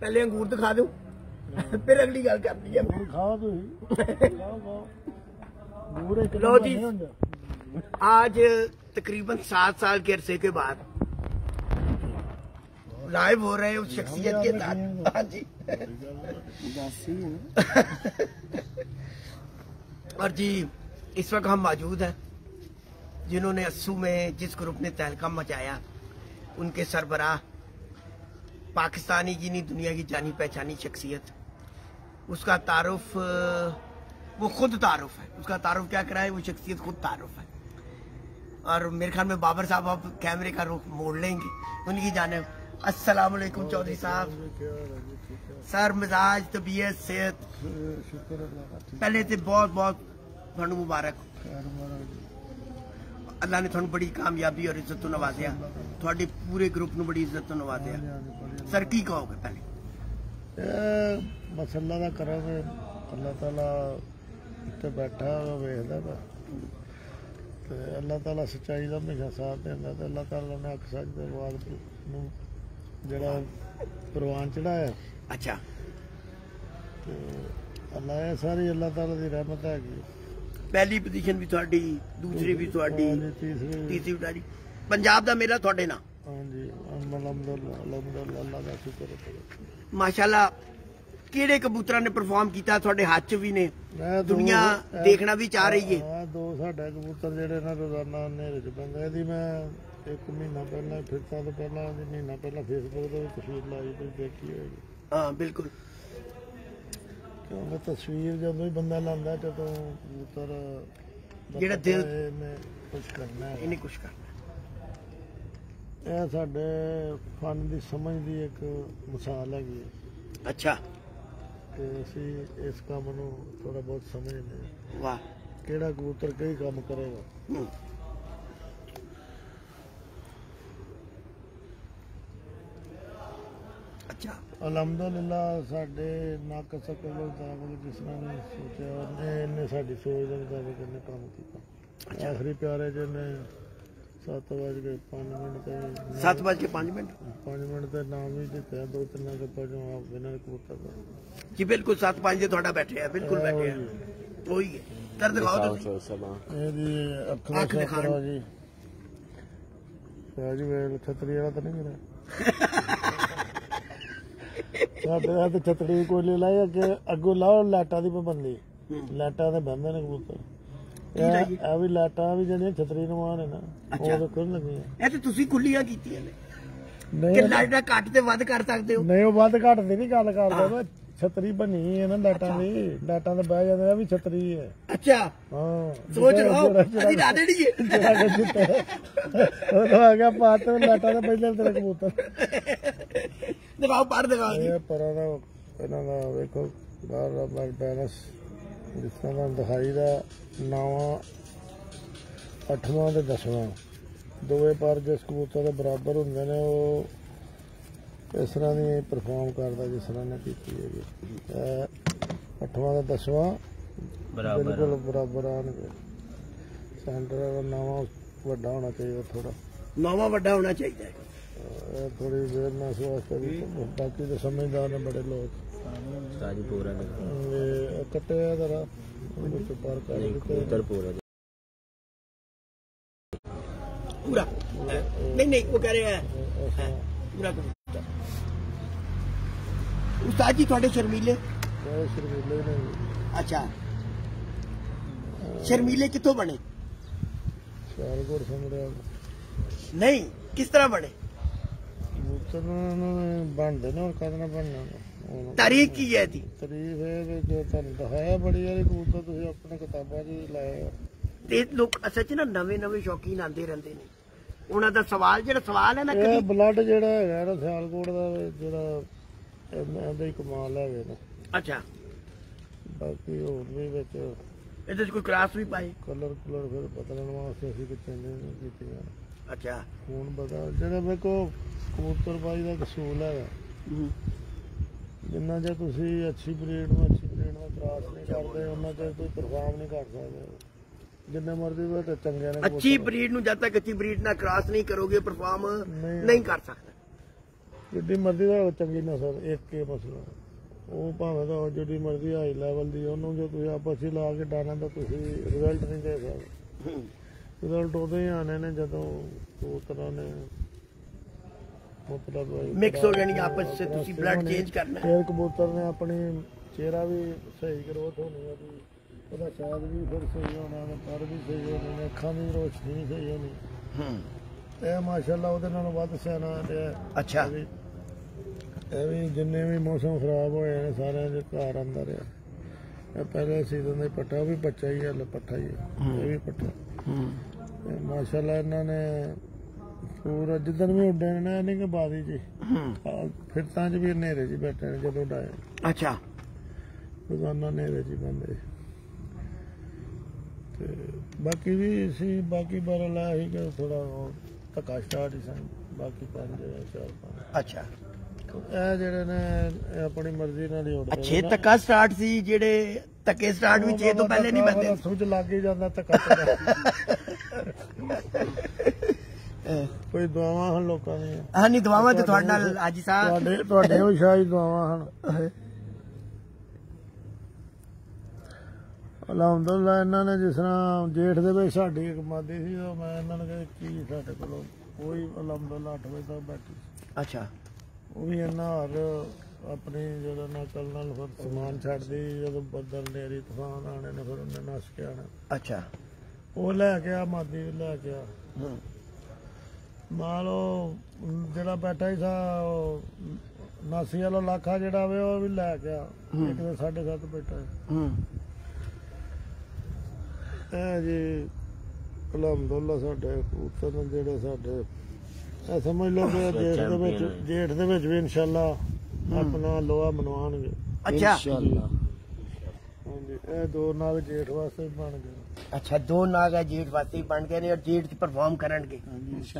पहले अंगूर दिखा दो। फिर अगली गल करनी है। लो जी। आज तकरीबन सात साल के अरसे के बाद लाइव हो रहे उस शख्सियत के साथ। हाँ जी। और जी इस वक्त हम मौजूद हैं जिन्होंने अस्सू में जिस ग्रुप ने तहलका मचाया उनके सरबराह पाकिस्तानी जिनी दुनिया की जानी पहचानी शख्सियत। उसका तारुफ वो खुद तारुफ है। उसका तारुफ क्या कराए? वो शख्सियत खुद तारुफ है। और मेरे ख्याल में बाबर साहब आप कैमरे का रुख मोड़ लेंगे। उनकी जाने अस्सलाम वालेकुम चौधरी साहब। सर मिजाज तबीयत सेहत। पहले तो से बहुत बहुत मुबारक। ਅੱਲਾ ਨੇ ਤੁਹਾਨੂੰ ਬੜੀ ਕਾਮਯਾਬੀ ਔਰ ਇੱਜ਼ਤ ਤੋਂ ਨਵਾਜ਼ਿਆ। ਤੁਹਾਡੇ ਪੂਰੇ ਗਰੁੱਪ ਨੂੰ ਬੜੀ ਇੱਜ਼ਤ ਤੋਂ ਨਵਾਜ਼ਿਆ। ਸਰ ਕੀ ਕਹੋਗੇ ਪਹਿਲੇ? ਬਸ ਅੱਲਾ ਦਾ ਕਰਾਂਗੇ ਅੱਲਾਹ ਤਾਲਾ ਇੱਥੇ ਬੈਠਾ ਵੇਖਦਾ ਵਾ ਤੇ ਅੱਲਾਹ ਤਾਲਾ ਸੱਚਾਈ ਦਾ ਹਮੇਸ਼ਾ ਸਾਥ ਦਿੰਦਾ ਤੇ ਅੱਲਾਹ ਤਾਲਾ ਨੇ ਅੱਖ ਸੱਚ ਦੇ ਬਾਅਦ ਨੂੰ ਜਿਹੜਾ ਪ੍ਰਵਾਨ ਚੜਾਇਆ ਅੱਛਾ। ਤੇ ਅੱਲਾਹ ਇਹ ਸਾਰੀ ਅੱਲਾਹ ਤਾਲਾ ਦੀ ਰਹਿਮਤ ਹੈਗੀ। ਪਹਿਲੀ ਪੋਜੀਸ਼ਨ ਵੀ ਤੁਹਾਡੀ ਦੂਸਰੀ ਵੀ ਤੁਹਾਡੀ ਤੀਸਰੀ। ਵੀ ਤੁਹਾਡੀ। ਪੰਜਾਬ ਦਾ ਮੇਲਾ ਤੁਹਾਡੇ ਨਾਲ? ਹਾਂਜੀ ਅਲਹਮਦੁਲਿਲਾ ਅਲਹਮਦੁਲਿਲਾ ਅੱਲਾਹ ਦਾ ਸ਼ੁਕਰ ਹੈ ਮਾਸ਼ਾਅੱਲਾ ਕਿਹੜੇ ਕਬੂਤਰਾਂ ਨੇ ਪਰਫਾਰਮ ਕੀਤਾ? ਤੁਹਾਡੇ ਹੱਥ 'ਚ ਵੀ ਨੇ। ਦੁਨੀਆ ਦੇਖਣਾ ਵੀ ਚਾਹ ਰਹੀ ਹੈ ਦੋ ਸਾਡਾ ਕਬੂਤਰ ਜਿਹੜੇ ਨਾ ਰੋਜ਼ਾਨਾ ਹਨੇਰੇ ਚ ਪੈਂਦੇ। ਇਹਦੀ ਮੈਂ ਇੱਕ ਮਹੀਨਾ ਪਹਿਲਾਂ ਫਿਰਤਾ ਤੋਂ ਪਹਿਲਾਂ ਮਹੀਨਾ ਪਹਿਲਾਂ ਫੇਸਬੁੱਕ ਤੇ ਤਸਵੀਰ ਲਾਈ ਤੇ ਦੇਖੀ ਹੋਏਗੀ। ਹਾਂ ਬਿਲਕੁਲ। ਕਿਉਂਕਿ ਤਸਵੀਰ ਜਦੋਂ ਹੀ ਬੰਦਾ ਲਾਉਂਦਾ ਜਦੋਂ ਦਾ ਜਿਹੜਾ ਦਿਲ- ਇਹਨੇ ਕੁਝ ਕਰਨਾ ਹੈ। ਇਹਨੇ ਕੁਛ ਕਰਨਾ ਇਹ ਸਾਡੇ ਫਨ ਦੀ ਸਮਝ ਦੀ ਇੱਕ ਮਿਸਾਲ ਹੈਗੀ ਅੱਛਾ। ਕਿ ਅਸੀਂ ਇਸ ਕੰਮ ਨੂੰ ਥੋੜਾ ਬਹੁਤ ਸਮਝਦੇ ਵਾਹ। ਕਿਹੜਾ ਕਬੂਤਰ ਕਈ ਕੰਮ ਕਰੇਗਾ? ਅਲਹਮਦੁਲਿਲਾ ਸਾਡੇ ਨਾਕ ਸਕਲ ਮੁਤਾਬਕ ਜਿਸ ਨਾਲ ਨੇ ਸੋਚਿਆ ਉਹਨੇ ਇਹਨੇ ਸਾਡੀ ਸੋਚ ਦੇ ਮੁਤਾਬਕ ਇਹਨੇ ਕੰਮ ਕੀਤਾ। ਆਖਰੀ ਪਿਆਰੇ ਜੀ ਨੇ 7 ਵਜੇ ਕੇ 5 ਮਿੰਟ ਤੇ 7 ਵਜੇ ਕੇ 5 ਮਿੰਟ? 5 ਮਿੰਟ ਤੇ ਨਾਮ ਵੀ ਦਿੱਤਾ ਦੋ ਤਿੰਨਾਂ ਦੇ ਪਜੋਂ ਆਪ ਬਿਨਾਂ ਕਬੂਤਰ ਦਾ। ਜੀ ਬਿਲਕੁਲ 7 5 ਦੇ ਤੁਹਾਡਾ ਬੈਠਿਆ ਬਿਲਕੁਲ ਬੈਠਿਆ ਉਹੀ ਹੈ। ਕਰ ਦਿਖਾਓ ਤੁਸੀਂ। ਇਹਦੀ ਅੱਖਾਂ। ਕਰੋ ਜੀ ਪਿਆ ਜੀ ਵੇਲ ਛਤਰੀ ਵਾਲਾ ਤਾਂ ਨਹੀਂ ਮੇਰਾ ਸਾਡੇ ਹੱਥ ਛਤਰੀ ਦੀ ਨਹੀਂ ਲਾਈ ਅੱਗੇ ਅੱਗੋਂ ਲਾਓ ਲਾਟਾਂ ਦੀ ਪਾਬੰਦੀ ਲਾਟਾਂ ਦੇ ਬੰਦੇ ਨੇ ਕਬੂਤਰ? ਇਹ ਵੀ ਲਾਟਾਂ ਵੀ ਜਿਹੜੀਆਂ ਛਤਰੀ ਨੂੰ ਮਾਰ ਨੇ। ਉਹ ਦੇਖੋ ਲੱਗੀਆਂ। ਇਹ ਤੇ ਤੁਸੀਂ ਖੁੱਲੀਆਂ ਕੀਤੀਆਂ ਨੇ। ਕਿ ਨਹੀਂ ਲਾਈਟਾਂ ਘੱਟ ਤੇ ਵੱਧ ਕਰ ਸਕਦੇ ਹੋ? ਨਹੀਂ ਉਹ ਵੱਧ ਘੱਟ ਦੀ ਨਹੀਂ ਗੱਲ ਕਰਦਾ ਮੈਂ ਛਤਰੀ ਬਣੀ ਹੈ ਨਾ ਲਾਟਾਂ ਦੀ। ਲਾਟਾਂ ਤੇ ਬਹਿ ਜਾਂਦੇ ਆ ਵੀ ਛਤਰੀ ਹੈ। ਅੱਛਾ। ਹਾਂ। ਸੋਚ ਲਓ ਅਸੀਂ ਲਾ ਦੇਣੀ ਹੈ ਉਹ ਆ ਗਿਆ ਪਾਤ ਲਾਟਾਂ ਦੇ ਪਹਿਲੇ ਤੇਰੇ ਕਬੂਤਰ। ਦਿਖਾਓ ਪਰ ਦਿਖਾਓ ਜੀ ਇਹ ਪਰਾਂ ਦਾ ਇਹਨਾਂ ਦਾ ਵੇਖੋ ਬਾਹਰ ਦਾ ਬੈਲ ਬੈਲੈਂਸ ਜਿਸ ਤਰ੍ਹਾਂ ਦਾ ਦਿਖਾਈ ਦਾ ਨੌਵਾਂ ਅੱਠਵਾਂ ਤੇ ਦਸਵਾਂ। ਦੋਵੇਂ ਪਰ ਜਿਸ ਕਬੂਤਰ ਦੇ ਬਰਾਬਰ ਹੁੰਦੇ ਨੇ ਉਹ ਇਸ ਤਰ੍ਹਾਂ ਦੀ ਪਰਫਾਰਮ ਕਰਦਾ ਜਿਸ ਤਰ੍ਹਾਂ ਨੇ ਕੀਤੀ ਇਹ ਅੱਠਵਾਂ ਤੇ ਦਸਵਾਂ ਬਿਲਕੁਲ ਬਰਾਬਰ ਆਣਗੇ ਸੈਂਟਰ ਦਾ ਨਵਾਂ ਵੱਡਾ ਹੋਣਾ ਚਾਹੀਦਾ ਥੋੜਾ ਨੌਵਾਂ ਵੱਡਾ ਹੋਣਾ ਚਾਹੀਦਾ ਹੈ। ਥੋੜੀ ਅਵੇਅਰਨੈਸ ਵਾਸਤੇ ਵੀ ਬਾਕੀ ਦੇ ਸਮਝਦਾਰ ਨੇ ਬੜੇ ਲੋਕ। ਸਾਜੀ ਪੂਰਾ ਇਹ ਕੱਟਿਆ ਜਰਾ ਉਹਨੂੰ ਚ ਪਾਰ ਕਰ ਦਿੱਤੇ। ਉਧਰ ਪੂਰਾ ਪੂਰਾ। ਨਹੀਂ ਨਹੀਂ ਉਹ ਕਹ ਰਿਹਾ ਹੈ। ਪੂਰਾ ਕਬੂਤਰ ਉਸਤਾਦ ਜੀ ਤੁਹਾਡੇ ਸ਼ਰਮੀਲੇ? ਇਹ ਸ਼ਰਮੀਲੇ ਨੇ ਅੱਛਾ। ਸ਼ਰਮੀਲੇ ਕਿੱਥੋਂ ਬਣੇ? ਸਿਆਲਕੋਟ ਸਮੜਿਆ ਨਹੀਂ ਕਿਸ ਤਰ੍ਹਾਂ ਬਣੇ? ਕਬੂਤਰ ਨੂੰ ਬਣਦੇ ਨੇ ਹੋਰ ਕਦ ਨਾ ਬਣਨਾ ਹੁਣ ਤਾਰੀਖ ਕੀ ਹੈ ਦੀ ਤਾਰੀਫ ਹੈ ਵੀ ਜੋ ਤੁਹਾਨੂੰ ਦਿਖਾਇਆ ਬੜੀ ਵਾਰੀ ਕਬੂਤਰ ਤੁਸੀਂ ਆਪਣੇ ਕਿਤਾਬਾਂ 'ਚ ਹੀ ਲਾਏ ਆ। ਤੇ ਲੋਕ ਅਸਲ 'ਚ ਨਾ ਨਵੇਂ ਨਵੇਂ ਸ਼ੌਕੀਨ ਆਉਂਦੇ ਰਹਿੰਦੇ ਨੇ। ਉਹਨਾਂ ਦਾ ਸਵਾਲ ਜਿਹੜਾ ਸਵਾਲ ਹੈ ਨਾ ਇਹ ਕਦੀ ਬਲੱਡ ਜਿਹੜਾ ਹੈਗਾ ਨਾ ਸਿਆਲਕੋਟ ਦਾ ਜਿਹੜਾ ਇਹ- ਇਹਦਾ ਹੀ ਕਮਾਲ ਹੈਗੇ ਨੇ। ਅੱਛਾ। ਬਾਕੀ ਹੋਰ ਵੀ ਵਿੱਚ ਇਹਦੇ 'ਚ ਕੋਈ ਕਲਾਸ ਵੀ ਪਾਏ? ਕਲਰ ਕਲਰ ਫਿਰ ਬਦਲਣ ਵਾਸਤੇ ਅਸੀਂ ਕੁਝ ਚੇਂਜਿੰਗ ਕੀਤੀਆਂ। ਅੱਛਾ। ਹੁਣ ਬਤਾ ਜਿਹੜਾ ਵੇਖੋ ਕਬੂਤਰਬਾਜੀ ਦਾ ਕਸੂਲ ਹੈਗਾ। ਹੂੰ। ਜਿੰਨਾ ਜੇ ਤੁਸੀਂ ਅੱਛੀ ਬਰੀਡ ਨੂੰ ਅੱਛੀ ਬਰੀਡ ਨਾਲ ਕ੍ਰਾਸ ਨਹੀਂ ਕਰਦੇ ਉਹਨਾਂ ਤੇ ਕੋਈ ਪਰਫਾਰਮ ਨਹੀਂ ਕਰ ਸਕਦੇ। ਜਿੰਨੇ ਮਰਜ਼ੀ ਉਹ ਤੇ ਚੰਗੇ ਨੇ ਅੱਛੀ ਬਰੀਡ ਨੂੰ ਜਦ ਤੱਕ ਅੱਛੀ ਬਰੀਡ ਨਾਲ ਕ੍ਰਾਸ ਨਹੀਂ ਕਰੋਗੇ ਪਰਫਾਰਮ ਨਹੀਂ। ਨਹੀਂ ਕਰ ਸਕਦਾ। ਜਿੱਡੀ ਮਰਜ਼ੀ ਦਾ ਹੋਵੇ ਚੰਗੀ ਨਸਲ ਇੱਕ ਹੀ ਮਸਲਾ। ਉਹ ਭਾਵੇਂ ਤਾਂ ਜਿੱਡੀ ਮਰਜ਼ੀ ਹਾਈ ਲੈਵਲ ਦੀ ਉਹਨੂੰ ਜੇ ਤੁਸੀਂ ਆਪਸ ਵਿੱਚ ਲਾ ਕੇ ਡਾਣਾ ਤਾਂ ਤੁਸੀਂ ਰਿਜ਼ਲਟ ਨਹੀਂ ਦੇ ਸਕਦੇ। ਰਿਜ਼ਲਟ ਹੀ ਆਣੇ ਨੇ ਜਦੋਂ ਉਹ ਤਰ੍ਹਾਂ ਨੇ। ਮਤਲਬ ਮਿਕਸ ਹੋ ਜਾਣੀ ਆਪਸ ਵਿੱਚ ਤੁਸੀਂ ਬਲੱਡ ਚੇਂਜ ਕਰਨਾ ਹੈ। ਕਬੂਤਰ ਨੇ ਆਪਣੀ ਚਿਹਰਾ ਵੀ ਸਹੀ ਗਰੋਥ ਹੋਣੀ ਹੈ ਵੀ ਉਹਦਾ ਸ਼ਾਦ ਵੀ ਫਿਰ ਸਹੀ ਹੋਣਾ ਨੇ ਪਰ ਵੀ ਸਹੀ ਹੋਣੇ ਨੇ ਅੱਖਾਂ ਦੀ ਰੋਸ਼ਨੀ ਵੀ ਸਹੀ ਹੋਣੀ। ਹੂੰ। ਇਹ ਮਾਸ਼ਾਅੱਲਾ ਉਹਦੇ ਨਾਲੋਂ ਵੱਧ ਸਿਆਣਾ ਰਿਹਾ ਅੱਛਾ। ਇਹ ਵੀ ਜਿੰਨੇ ਵੀ ਮੌਸਮ ਖਰਾਬ ਹੋਏ ਨੇ ਸਾਰਿਆਂ ਦੇ ਘਰ ਅੰਦਰ ਆ। ਇਹ ਪਹਿਲੇ ਸੀਜ਼ਨ ਦਾ ਉਹ ਵੀ ਬੱਚਾ ਹੀ ਹੈ ਪੱਠਾ ਹੀ ਹੈ। ਇਹ ਵੀ ਪੱਠਾ। ਹੂੰ। ਇਹ ਮਾਸ਼ਾਅੱਲਾ ਇਹਨਾਂ ਨੇ ਪੂਰਾ ਜਿੱਦਣ ਵੀ ਉੱਡੇ ਨੇ ਨਹੀਂ ਕਿ ਬਾਦੀ ਜੀ ਹੂੰ। ਫਿਰ ਤਾਂ ਚ ਵੀ ਹਨੇਰੇ ਹੀ ਬੈਠੇ ਨੇ ਜਦੋਂ ਡਾਏ। ਅੱਛਾ। ਰੋਜ਼ਾਨਾ ਹਨੇਰੇ ਹੀ ਬੰਦੇ। ਤੇ ਬਾਕੀ ਵੀ ਸੀ ਬਾਕੀ ਬਾਰੇ ਲਾਇਆ ਸੀ ਕਿ ਥੋੜਾ ਧੱਕਾ ਸਟਾਰਟ ਹੀ ਸਨ। ਬਾਕੀ ਪੰਜ ਚਾਰ ਪੰਜ। ਅੱਛਾ। ਇਹ ਜਿਹੜੇ ਨੇ ਇਹ ਆਪਣੀ ਮਰਜ਼ੀ ਨਾਲ ਹੀ ਉੱਡਦੇ ਅੱਛੇ ਤੱਕਾ ਸਟਾਰਟ ਸੀ ਜਿਹੜੇ ਤੱਕੇ ਸਟਾਰਟ ਵੀ 6 ਤੋਂ ਪਹਿਲੇ ਨਹੀਂ ਬੰਦੇ। ਸੂਝ ਲੱਗ ਹੀ ਜਾਂਦਾ ਧੱਕਾ। ਕੋਈ ਦੁਆਵਾਂ ਹਨ ਲੋਕਾਂ ਦੀਆਂ? ਹਾਂ ਨਹੀਂ ਦਵਾਵਾਂ ਤੇ ਤੁਹਾਡੇ ਨਾਲ ਅੱਜ ਸਾਹਿਬ ਤੁਹਾਡੇ ਤੁਹਾਡੇ ਵੀ ਸ਼ਾਇਦ ਦੁਆਵਾਂ ਹਨ। ਅਲਹਮਦੁਲਿਲਾ ਇਹਨਾਂ ਨੇ ਜਿਸ ਤਰ੍ਹਾਂ ਜੇਠ ਦੇ ਵਿੱਚ ਸਾਡੀ ਇੱਕ ਮਾਦੀ ਸੀ ਉਹ ਮੈਂ ਇਹਨਾਂ ਨੂੰ ਕਿਹਾ ਕੀ ਸਾਡੇ ਕੋਲੋਂ ਕੋਈ ਅਲਹਮਦੁਲਿਲਾ 8 ਵਜੇ ਤੱਕ ਬੈਠੀ। ਅੱਛਾ। ਉਹ ਵੀ ਹਰ ਆਪਣੀ ਜਦੋਂ ਨਕਲ ਨਾਲ ਫਿਰ ਸਮਾਨ ਛੱਡਦੀ ਜਦੋਂ ਬੱਦਲ ਨੇਰੀ ਤੂਫਾਨ ਆਣੇ ਨੇ ਫਿਰ ਉਹਨੇ ਨਸ ਕੇ ਆਣਾ ਅੱਛਾ। ਉਹ ਲੈ ਕੇ ਆ ਮਾਦੀ ਲੈ ਕੇ ਆ। ਮਾਲ ਉਹ ਜਿਹੜਾ ਬੈਠਾ ਹੀ ਸਾ ਨਾਸੀ ਵਾਲਾ ਲਾਖਾ ਜਿਹੜਾ ਵੇ ਉਹ ਵੀ ਲੈ ਕੇ ਆ। ਇੱਕ ਦੇ 7.5 ਬੈਠਾ ਹੈ। ਹੂੰ। ਇਹ ਜੀ ਅਲਹਮਦੁਲਿਲਾ ਸਾਡੇ ਕਬੂਤਰ ਨੇ ਜਿਹੜੇ ਸਾਡੇ ਇਹ ਸਮਝ ਲਓ ਕਿ ਜੇਠ ਦੇ ਵਿੱਚ ਜੇਠ ਦੇ ਵਿੱਚ ਵੀ ਇਨਸ਼ਾਅੱਲਾ ਆਪਣਾ ਲੋਹਾ ਮਨਵਾਉਣਗੇ ਅੱਛਾ। ਹਾਂਜੀ ਇਹ ਦੋ ਨਾਗ ਜੇਠ ਵਾਸਤੇ ਬਣ ਗਏ। ਅੱਛਾ ਦੋ ਨਾਗ ਹੈ ਜੇਠ ਵਾਸਤੇ ਬਣ ਗਏ ਨੇ ਔਰ ਜੇਠ 'ਚ ਪਰਫਾਰਮ ਕਰਨਗੇ।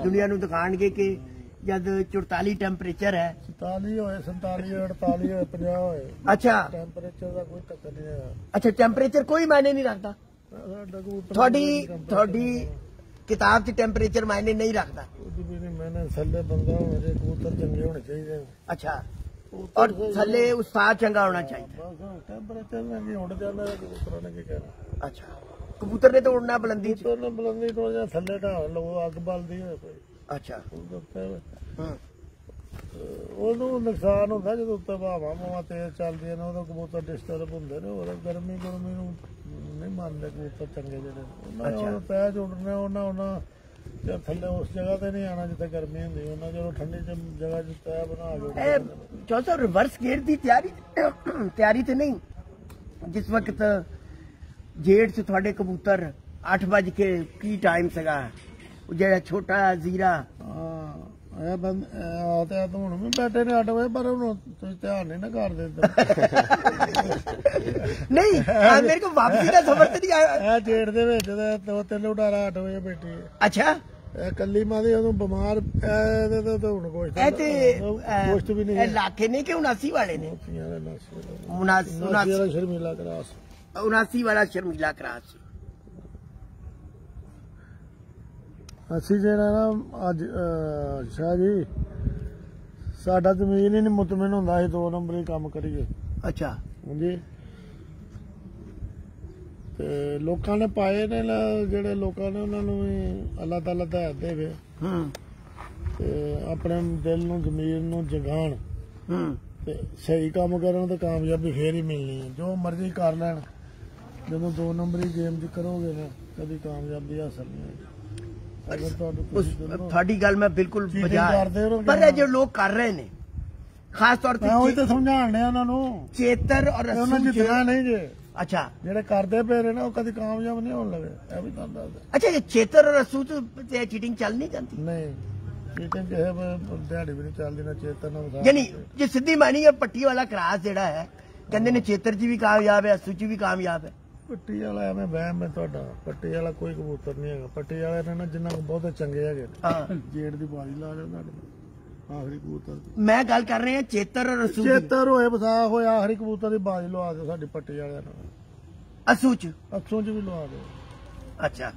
ਦੁਨੀਆ ਨੂੰ ਦਿਖਾਣਗੇ ਕਿ ਜਦ 44 ਟੈਂਪਰੇਚਰ ਹੈ। 47 ਹੋਏ 47 ਹੋਏ 48 ਹੋਏ 50 ਹੋਏ। ਅੱਛਾ। ਟੈਂਪਰੇਚਰ ਦਾ ਕੋਈ ਟੱਕਰ ਨਹੀਂ ਹੈ। ਅੱਛਾ ਟੈਂਪਰੇਚਰ ਕੋਈ ਮਾਇਨੇ ਨਹੀਂ ਰੱਖਦਾ। ਤੁਹਾਡੀ ਤੁਹਾਡੀ ਕਿਤਾਬ 'ਚ ਟੈਂਪਰੇਚਰ ਮਾਇਨੇ ਨਹੀਂ ਰੱਖਦਾ। ਉਹਦੀ ਵੀ ਨਹੀਂ ਮੈਨੇ ਥੱਲੇ ਬੰਦਾ ਹੋਵੇ ਕਬੂਤਰ ਚੰਗੇ ਹੋਣੇ ਚਾਹੀਦੇ ਨੇ। ਅੱਛਾ। ਔਰ ਥੱਲੇ ਉਸਤਾਦ ਚੰਗਾ ਹੋਣਾ ਚਾਹੀਦਾ। ਬਸ ਟੈਂਪਰੇਚਰ ਨਾਲ ਕੀ ਉੱਡ ਜਾਂਦਾ ਹੈ ਕਬੂਤਰਾਂ ਨੇ ਕੀ ਕਹਿਣਾ। ਅੱਛਾ। ਕਬੂਤਰ ਨੇ ਤਾਂ ਉੜਨਾ ਬੁਲੰਦੀ 'ਚ? ਨੇ ਬੁਲੰਦੀ ਤੋਂ ਜਾਂ ਥੱਲੇ ਢਾਲ ਲਓ ਅੱਗ ਬਲਦੀ ਹੋਏ ਕੋਈ। ਅੱਛਾ। ਉਹਦੇ ਉੱਤੇ ਹੂੰ। ਉਹਨੂੰ ਨੁਕਸਾਨ ਹੁੰਦਾ ਜਦੋਂ ਉੱਤੇ ਹਵਾਵਾਂ ਮਾਵਾਂ ਤੇਜ਼ ਚੱਲਦੀਆਂ ਨੇ ਉਦੋਂ ਕਬੂਤਰ ਡਿਸਟਰਬ ਹੁੰਦੇ ਨੇ ਹੋਰ ਗਰਮੀ ਗਰਮੀ ਨੂੰ ਨਹੀਂ ਮੰਨਦੇ ਕਬੂਤਰ ਚੰਗੇ ਜਿਹੜੇ ਉਹਨਾਂ ਨੇ ਪੈਜ ਉੱਡਣੇ ਉਹਨਾਂ ਉਹਨਾਂ ਜਾਂ ਥੱਲੇ ਉਸ ਜਗ੍ਹਾ ਤੇ ਨਹੀਂ ਆਣਾ ਜਿੱਥੇ ਗਰਮੀ ਹੁੰਦੀ ਉਹਨਾਂ ਜਦੋਂ ਠੰਡੀ ਜਗ੍ਹਾ ਚ ਤੈ ਬਣਾ ਨੇ। ਚੌਥਾ ਰਿਵਰਸ ਗੇਅਰ ਦੀ ਤਿਆਰੀ ਤਿਆਰੀ ਤੇ ਨਹੀਂ। ਜਿਸ ਵਕਤ ਜੇੜ 'ਚ ਤੁਹਾਡੇ ਕਬੂਤਰ 8 ਵਜ ਕੇ ਕੀ ਟਾਈਮ ਸੀਗਾ ਉਹ ਜਿਹੜਾ ਛੋਟਾ ਜ਼ੀਰਾ ਇਹ ਬੰਦ ਆ ਤੇ ਹੁਣ ਵੀ ਬੈਠੇ ਨੇ 8 ਵਜੇ ਪਰ ਹੁਣ ਤੁਸੀਂ ਧਿਆਨ ਨਹੀਂ ਨਾ ਕਰਦੇ ਨਹੀਂ ਆ ਮੇਰੇ ਕੋ ਵਾਪਸੀ ਦਾ ਸਬਰ ਤੇ ਨਹੀਂ ਆਇਆ। ਇਹ ਜੇੜ ਦੇ ਵਿੱਚ ਤੇ ਦੋ ਤਿੰਨ ਉਡਾਰਾ 8 ਵਜੇ ਬੈਠੀ ਹੈ। ਅੱਛਾ। ਇਹ ਕੱਲੀ ਮਾਦੀ ਉਹਨੂੰ ਬਿਮਾਰ ਇਹਦੇ ਤੇ ਤਾਂ ਹੁਣ ਗੋਸ਼ਤ ਇਹ ਤੇ ਗੋਸ਼ਤ ਵੀ ਨਹੀਂ ਇਹ ਲਾਕੇ ਨੇ ਕਿ 79 ਵਾਲੇ ਨੇ? ਮੋਤੀਆਂ ਦੇ ਨਸੇ 79 ਨਾਸੀ ਵਾਲਾ ਸ਼ਰਮੀਲਾ ਕਰਾਸ। 79 ਵਾਲਾ ਸ਼ਰਮੀਲਾ ਕਰਾਸ। ਅਸੀਂ ਜਿਹੜਾ ਨਾ ਅੱਜ ਸ਼ਾਹ ਜੀ ਸਾਡਾ ਜ਼ਮੀਨ ਹੀ ਨਹੀਂ ਮੁਤਮਿਨ ਹੁੰਦਾ ਸੀ ਦੋ ਨੰਬਰ ਹੀ ਕੰਮ ਕਰੀਏ। ਅੱਛਾ। ਹਾਂਜੀ। ਤੇ ਲੋਕਾਂ ਨੇ ਪਾਏ ਨੇ ਜਿਹੜੇ ਲੋਕਾਂ ਨੇ ਉਹਨਾਂ ਨੂੰ ਵੀ ਅੱਲਾਹ ਤਾਲਾ ਦਾ ਦੇਵੇ। ਹੂੰ। ਤੇ ਆਪਣੇ ਦਿਲ ਨੂੰ ਜ਼ਮੀਰ ਨੂੰ ਜਗਾਣ। ਹੂੰ। ਤੇ ਸਹੀ ਕੰਮ ਕਰਨ ਤੇ ਕਾਮਯਾਬੀ ਫੇਰ ਹੀ ਮਿਲਣੀ ਹੈ। ਜੋ ਮਰਜ਼ੀ ਕਰ ਲੈਣ ਜਦੋਂ ਦੋ ਨੰਬਰੀ ਗੇਮ 'ਚ ਕਰੋਗੇ ਨਾ ਕਦੀ ਕਾਮਯਾਬੀ ਹਾਸਲ ਨਹੀਂ ਹੋਏਗੀ। ਉਸ ਤੁਹਾਡੀ ਗੱਲ ਮੈਂ ਬਿਲਕੁਲ ਬਜਾ ਪਰ। ਇਹ ਜੋ ਲੋਕ ਕਰ ਰਹੇ ਨੇ ਖਾਸ ਤੌਰ ਮੈਂ ਉਹੀ ਤੇ ਤਾਂ ਸਮਝਾਣ ਡਿਆ ਉਹਨਾਂ ਨੂੰ। ਚੇਤਰ ਔਰ ਉਹਨਾਂ ਜਿੱਤਣਾ ਨਹੀਂ ਜੇ। ਅੱਛਾ। ਜਿਹੜੇ ਕਰਦੇ ਪਏ ਨੇ ਨਾ ਉਹ ਕਦੀ ਕਾਮਯਾਬ ਨਹੀਂ ਹੋਣ ਲੱਗੇ। ਇਹ ਵੀ ਤੁਹਾਨੂੰ ਦੱਸਦਾ। ਅੱਛਾ ਇਹ ਚੇਤਰ ਔਰ ਅਸੂ ਤੇ ਚੀਟਿੰਗ ਚੱਲ ਨਹੀਂ ਜਾਂਦੀ? ਨਹੀਂ। ਚੀਟਿੰਗ ਕਿਸੇ ਦਿਹਾੜੀ ਵੀ ਨਹੀਂ ਚੱਲਦੀ ਨਾ ਚੇਤਨ ਨਾਲ ਯਾਨੀ ਜੇ ਸਿੱਧੀ ਮਾਨੀ ਹੈ ਪੱਟੀ ਵਾਲਾ ਕਰਾਸ ਜਿਹੜਾ ਹੈ ਕਹਿੰਦੇ ਨੇ ਚੇਤਰ ਜੀ ਵੀ ਕਾਮਯਾਬ ਹੈ ਅਸੂ ਜੀ ਵੀ ਕਾਮਯਾਬ ਹੈ। ਪੱਟੀ ਵਾਲਾ ਐਵੇਂ ਵਹਿਮ ਹੈ ਤੁਹਾਡਾ। ਪੱਟੀ ਵਾਲਾ ਕੋਈ ਕਬੂਤਰ ਨਹੀਂ ਹੈਗਾ। ਪੱਟੀ ਵਾਲੇ ਨੇ ਨਾ ਜਿੰਨਾ ਕੁ ਬਹੁਤੇ ਚੰਗੇ ਹੈਗੇ ਹਾਂ। ਜੇੜ ਦੀ ਬਾਰੀ ਲਾ ਲਿਓ ਤੁਹਾਡੇ। ਆਖਰੀ ਕਬੂਤਰ ਦੀ। ਮੈਂ ਗੱਲ ਕਰ ਰਿਹਾ ਚੇਤਰ ਅਸੂ ਦੀ। ਚੇਤਰ ਹੋਏ ਵਿਸਾਖ ਹੋਇਆ ਆਖਰੀ ਕਬੂਤਰ ਦੀ ਬਾਜੀ ਲਵਾ ਦਿਓ ਸਾਡੀ ਪੱਟੀ ਵਾਲਿਆਂ ਨਾਲ। ਅਸੂ ਚ ਅਕਸੋਂ ਚ ਵੀ ਲਵਾ ਦਿਓ। ਅੱਛਾ।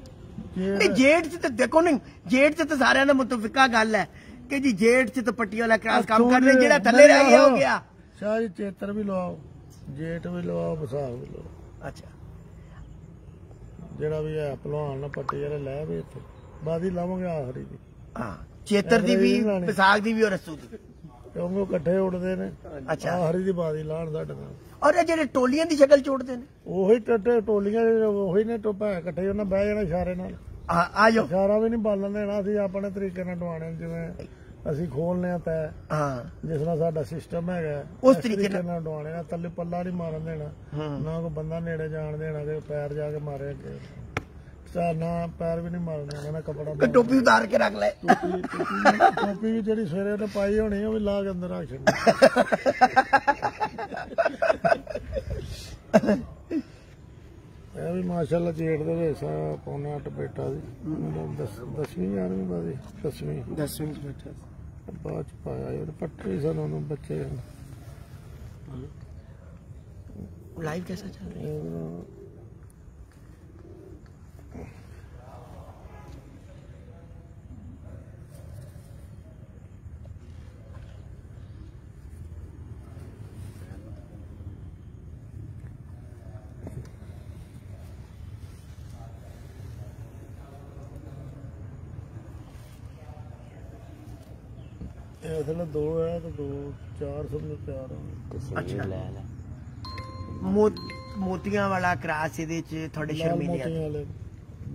ਜੇੜ ਨਹੀਂ ਜੇਠ ਚ ਤਾਂ ਦੇਖੋ ਨਹੀਂ ਜੇਠ ਚ ਤਾਂ ਸਾਰਿਆਂ ਦਾ ਮੁਤਫਿਕਾ ਗੱਲ ਹੈ ਕਿ ਜੀ ਜੇਠ ਚ ਤਾਂ ਪੱਟੀ ਵਾਲਾ ਕ੍ਰਾਸ ਕੰਮ ਕਰਦੇ ਜਿਹੜਾ ਥੱਲੇ ਰਹਿ ਗਿਆ ਹੋ ਗਿਆ। ਸ਼ਾਹ ਚੇਤਰ ਵੀ ਲਵਾਓ। ਜੇਟ ਵੀ ਲਵਾਓ ਵਿਸਾਖ ਵੀ ਲਵਾਓ। ਅੱਛਾ। ਜਿਹੜਾ ਵੀ ਹੈ ਭਲਵਾਨ ਨਾ ਪੱਟੀ ਵਾਲੇ ਲੈ ਵੀ ਇੱਥੇ। ਬਾਦੀ ਲਾਵਾਂਗੇ ਆਖਰੀ ਦੀ। ਹਾਂ ਚੇਤਰ ਦੀ ਵੀ ਵਿਸਾਖ ਦੀ ਵੀ ਔਰ ਰਸੂ ਦੀ। ਕਿਉਂਕਿ ਉਹ ਇਕੱਠੇ ਉੱਡਦੇ ਨੇ। ਅੱਛਾ। ਆਖਰੀ ਦੀ ਬਾਦੀ ਲਾਣ ਸਾਡੇ ਨਾਲ ਔਰ ਇਹ ਜਿਹੜੇ ਟੋਲੀਆਂ ਦੀ ਸ਼ਕਲ ਚੋੜਦੇ ਨੇ? ਉਹੀ ਟੱਟੇ ਟੋਲੀਆਂ ਜਿਹੜੇ ਉਹੀ ਨੇ ਟੋਪਾ ਇਕੱਠੇ ਉਹਨਾਂ ਬਹਿ ਜਾਣਾ ਇਸ਼ਾਰੇ ਨਾਲ। ਆ ਆ ਜਾਓ। ਇਸ਼ਾਰਾ ਵੀ ਨਹੀਂ ਬਾਲਣ ਦੇਣਾ ਅਸੀਂ ਆਪਣੇ ਤਰੀਕੇ ਨਾਲ ਡਵਾਣੇ ਜਿਵੇਂ ਅਸੀਂ ਖੋਲਨੇ ਆ ਤੈ ਹਾਂ। ਜਿਸ ਨਾਲ ਸਾਡਾ ਸਿਸਟਮ ਹੈਗਾ ਉਸ ਤਰੀਕੇ ਨਾਲ। ਨਾਲ ਡਵਾਣੇ ਆ ਥੱਲੇ ਪੱਲਾ ਨਹੀਂ ਮਾਰਨ ਦੇਣਾ ਨਾ ਕੋਈ ਬੰਦਾ ਨੇੜੇ ਜਾਣ ਦੇਣਾ ਕਿ ਪੈਰ ਜਾ ਕੇ ਮਾਰੇ ਅੱਗੇ। ਨਾ ਪੈਰ ਵੀ ਨਹੀਂ ਮਾਰਨ ਨਾ ਕਪੜਾ ਤੇ ਟੋਪੀ ਉਤਾਰ ਕੇ ਰੱਖ ਲੈ। ਟੋਪੀ ਵੀ ਜਿਹੜੀ ਸਵੇਰੇ ਉਹਨੇ ਪਾਈ ਹੋਣੀ ਉਹ ਵੀ ਲਾ ਕੇ ਅੰਦਰ ਰੱਖ ਛੱਡਣੀ। ਇਹ ਵੀ ਮਾਸ਼ਾਅੱਲਾ ਜੇਠ ਦੇ ਵਿੱਚ ਆ ਪੌਣੇ ਬੇਟਾ ਸੀ ਉਹਦਾ ਦਸ- ਦਸਵੀਂ ਗਿਆਰਵੀਂ ਬਾਦੀ ਦਸਵੀਂ। 10 ਮਿੰਟ ਬੈਠਾ ਬਾਅਦ ਚ ਪਾਇਆ ਯਾਰ ਪੱਟੇ ਸਨ ਉਹਨੂੰ ਬੱਚੇ ਲਾਈਵ ਕਿਵੇਂ ਚੱਲ ਰਿਹਾ? ਇਹ ਅਸਲ ਦੋ ਹੈ ਤੇ ਨੂੰ ਪਿਆਰ ਮੋ ਮੋਤੀਆਂ ਵਾਲਾ ਕ੍ਰਾਸ ਇਹਦੇ ਚ ਤੁਹਾਡੇ ਸ਼ਰਮੀਲਿਆਂ ਮੋਤੀਆਂ ਵਾਲੇ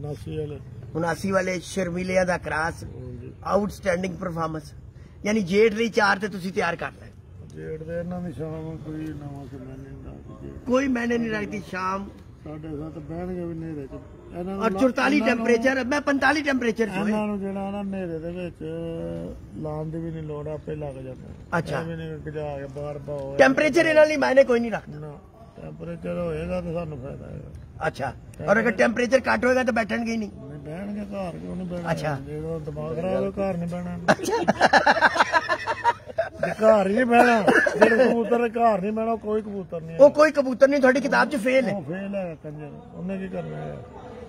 ਨਾਸੀ ਵਾਲੇ। 79 ਵਾਲੇ ਸ਼ਰਮੀਲਿਆਂ ਦਾ ਕ੍ਰਾਸ ਹਾਂਜੀ। ਆਊਟਸਟੈਂਡਿੰਗ ਪਰਫਾਰਮੈਂਸ ਯਾਨੀ ਜੇਠ ਲਈ ਚਾਰ ਤੇ ਤੁਸੀਂ ਤਿਆਰ ਕਰ ਲੈ ਜੇੜ ਦੇ ਇਹਨਾਂ ਦੀ ਸ਼ਾਮ ਕੋਈ ਨਵਾਂ ਸਮਾਂ ਨਹੀਂ ਦਾ ਕੋਈ ਮੈਨੇ ਨਹੀਂ ਰੱਖਦੀ ਸ਼ਾਮ ਸਾਡੇ ਸੱਤ ਬਹਿਣਗੇ ਵੀ ਨੇਰੇ ਚ। ਇਹਨਾਂ ਔਰ 44 ਟੈਂਪਰੇਚਰ ਮੈਂ 45 ਟੈਂਪਰੇਚਰ ਚ ਇਹਨਾਂ ਨੂੰ ਜਿਹੜਾ ਨਾ ਨੇਰੇ ਦੇ ਵਿੱਚ ਲਾਉਣ ਦੀ ਵੀ ਨਹੀਂ ਲੋੜ ਆਪੇ ਲੱਗ ਜਾਂਦਾ। ਅੱਛਾ। ਐਵੇਂ ਨਹੀਂ ਗਜਾ ਕੇ ਬਾਹਰ ਪਾਓ ਟੈਂਪਰੇਚਰ ਇਹਨਾਂ ਲਈ ਮਾਇਨੇ ਕੋਈ ਨਹੀਂ ਰੱਖਦਾ। ਨਾ ਟੈਂਪਰੇਚਰ ਹੋਏਗਾ ਤਾਂ ਸਾਨੂੰ ਫਾਇਦਾ ਹੈਗਾ। ਅੱਛਾ। ਔਰ ਅਗਰ ਟੈਂਪਰੇਚਰ ਘੱਟ ਹੋਏਗਾ ਤਾਂ ਬੈਠਣਗੇ ਨਹੀਂ। ਬਹਿਣਗੇ ਘਰ ਕਿਉਂ ਨਹੀਂ ਬਹਿਣਾ? ਅੱਛਾ। ਜਦੋਂ ਦਿਮਾਗ ਖਰਾਬ ਘਰ ਨਹੀਂ ਬਹਿਣਾ। ਜੇ ਘਰ ਹੀ ਨਹੀਂ ਬਹਿਣਾ। ਜਿਹੜੇ ਕਬੂਤਰ ਘਰ ਨਹੀਂ ਬਹਿਣਾ ਕੋਈ ਕਬੂਤਰ ਨਹੀਂ ਉਹ ਕੋਈ ਕਬੂਤਰ ਨਹੀਂ ਤੁਹਾਡੀ ਕਿਤਾਬ 'ਚ ਫੇਲ ਹੈ। ਉਹ ਫੇਲ ਹੈ ਕੰਜਰ ਉਹਨੇ ਕੀ ਕਰਨਾ ਹੈ?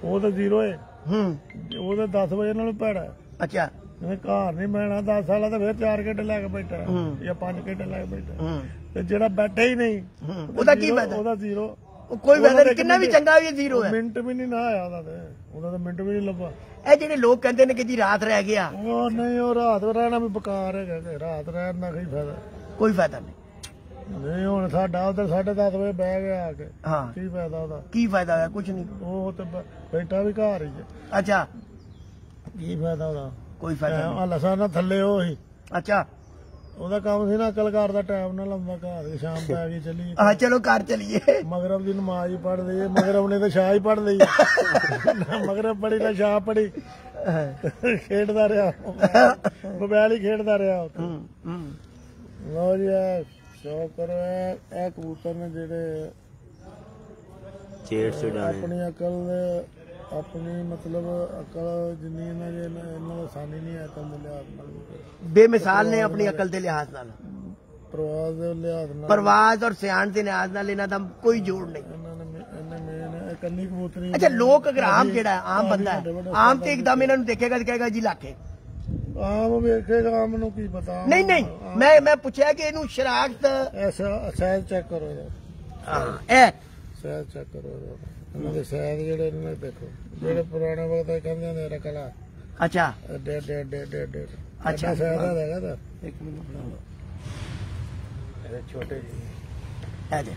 ਉਹ ਤਾਂ ਜ਼ੀਰੋ ਹੈ। ਹੂੰ। ਉਹ ਤਾਂ 10 ਵਜੇ ਨਾਲੋਂ ਹੈ। ਅੱਛਾ। ਜਿਵੇਂ ਘਰ ਨਹੀਂ ਬਹਿਣਾ 10 ਸਾਲਾਂ ਦਾ ਫਿਰ 4 ਘੰਟੇ ਲੈ ਕੇ ਬੈਠਾ। ਜਾਂ 5 ਘੰਟੇ ਲੈ ਕੇ ਬੈਠਾ ਤੇ ਜਿਹੜਾ ਬੈਠਾ ਹੀ ਨਹੀਂ ਉਹਦਾ ਕੀ ਫਾਇਦਾ? ਉਹਦਾ ਜ਼ੀਰੋ। ਕੋਈ ਨਹੀਂ ਕਿੰਨਾ ਵੀ ਚੰਗਾ ਵੀ ਜ਼ੀਰੋ ਹੈ। ਮਿੰਟ ਵੀ ਨਹੀਂ ਨਾ ਆਇਆ ਉਹਦਾ ਤੇ। ਉਹਦਾ ਤਾਂ ਮਿੰਟ ਵੀ ਨਹੀਂ ਲੱਭਾ। ਇਹ ਜਿਹੜੇ ਲੋਕ ਕਹਿੰਦੇ ਨੇ ਕਿ ਜੀ ਰਾਤ ਰਹਿ ਗਿਆ। ਉਹ ਨਹੀਂ ਉਹ ਰਾਤ ਰਹਿਣਾ ਵੀ ਬਕਾਰ ਹੈਗਾ ਰਾਤ ਰਹਿਣ ਦਾ ਕੀ ਫਾਇਦਾ। ਕੋਈ ਫਾਇਦਾ ਨਹੀਂ। ਨਹੀਂ ਹੁਣ ਸਾਡਾ ਉਧਰ 10:30 ਵਜੇ ਬਹਿ ਗਿਆ ਆ ਕੇ। ਹਾਂ। ਕੀ ਫਾਇਦਾ ਉਹਦਾ? ਕੀ ਫਾਇਦਾ ਹੋਇਆ? ਕੁਝ ਨਹੀਂ। ਉਹ ਤੇ ਬੈਠਾ ਵੀ ਘਰ ਹੀ ਹੈ ਅੱਛਾ। ਕੀ ਫਾਇਦਾ ਉਹਦਾ? ਕੋਈ ਫਾਇਦਾ ਨਹੀਂ। ਆ ਲਸਾ ਨਾ ਥੱਲੇ ਉਹ ਹੀ। ਅੱਛਾ। ਉਹਦਾ ਕੰਮ ਸੀ ਨਾ ਅਕਲਕਾਰ ਦਾ ਟਾਈਮ ਨਾਲ ਲਾਉਂਦਾ ਘਰ ਹੀ, ਸ਼ਾਮ ਪੈ ਗਈ ਚੱਲੀ ਹਾਂ ਚਲੋ ਘਰ ਚਲੀਏ। ਮਗਰਬ ਦੀ ਨਮਾਜ਼ ਹੀ ਪੜ ਲਈ ਮਗਰਬ ਨੇ ਤਾਂ ਸ਼ਾਹ ਹੀ ਪੜ ਲਈ। ਨਾ ਮਗਰਬ ਪੜੀ ਨਾ ਸ਼ਾਹ ਪੜੀ ਖੇਡਦਾ ਰਿਹਾ। ਮੋਬਾਈਲ ਹੀ ਖੇਡਦਾ ਰਿਹਾ ਉੱਥੇ। ਹੂੰ ਹੂੰ। ਲੋ ਜੀ ਸ਼ੌਕ ਕਰੋ ਇਹ ਕਬੂਤਰ ਨੇ ਜਿਹੜੇ ਚੇੜ ਸੁਡਾਣੇ ਆਪਣੀ ਅਕਲ ਦੇ- ਆਪਣੀ ਮਤਲਬ ਅਕਲ ਜਿੰਨੀ ਇਹਨਾਂ ਦੇ ਇਹਨਾਂ ਦਾ ਸਾਨੀ ਨਹੀਂ ਹੈ ਲਿਹਾਜ਼ ਨਾਲ ਬੇਮਿਸਾਲ ਨੇ ਆਪਣੀ ਅਕਲ ਦੇ ਲਿਹਾਜ਼ ਨਾਲ। ਪ੍ਰਵਾਜ਼ ਦੇ ਲਿਹਾਜ਼ ਨਾਲ। ਪਰਵਾਜ਼ ਔਰ ਸਿਆਣ ਦੇ ਲਿਹਾਜ਼ ਨਾਲ ਇਹਨਾਂ ਦਾ ਕੋਈ ਜੋੜ ਨਹੀਂ। ਇਹਨਾਂ ਨੇ ਮੇ- ਇਹਨੇ ਮੇਨ ਇਕੱਲੀ ਕਬੂਤਰੀ ਅੱਛਾ ਲੋਕ ਅਗਰ ਆਮ ਜਿਹੜਾ ਆਮ ਬੰਦਾ ਹੈ, ਆਮ ਤੇ ਇੱਕਦਮ ਇਹਨਾਂ ਨੂੰ ਦੇਖੇਗਾ ਤੇ ਕਹੇਗਾ ਜੀ ਲੱਖੇ ਆਮ ਵੇਖੇਗਾ ਆਮ ਨੂੰ ਕੀ ਪਤਾ। ਨਹੀਂ ਨਹੀਂ ਮੈਂ ਮੈਂ ਪੁੱਛਿਆ ਕਿ ਇਹਨੂੰ ਸ਼ਰਾਕਤ ਐਸਾ ਸਹਿਜ ਚੈੱਕ ਕਰੋ ਇਹਦਾ। ਹਾਂ ਇਹ ਸਹਿਜ ਚੈੱਕ ਕਰੋ ਇਹਦਾ। ਇਹਨਾਂ ਦੇ ਜਿਹੜੇ ਇਹਨਾਂ ਦੇ ਦੇਖੋ ਜਿਹੜੇ ਪੁਰਾਣੇ ਵਕਤ ਦੇ ਕਹਿੰਦੇ ਨੇ ਰਕਲਾ ਅੱਛਾ। ਡੇ ਡੇ ਡੇ ਡੇ ਡੇ ਅੱਛਾ। ਸਹਿਜ ਦਾ ਹੈਗਾ ਤਾਂ। ਇੱਕ ਮਿੰਟ ਬਣਾ ਲਓ। ਇਹ ਛੋਟੇ ਜੀ ਇਹ ਦੇ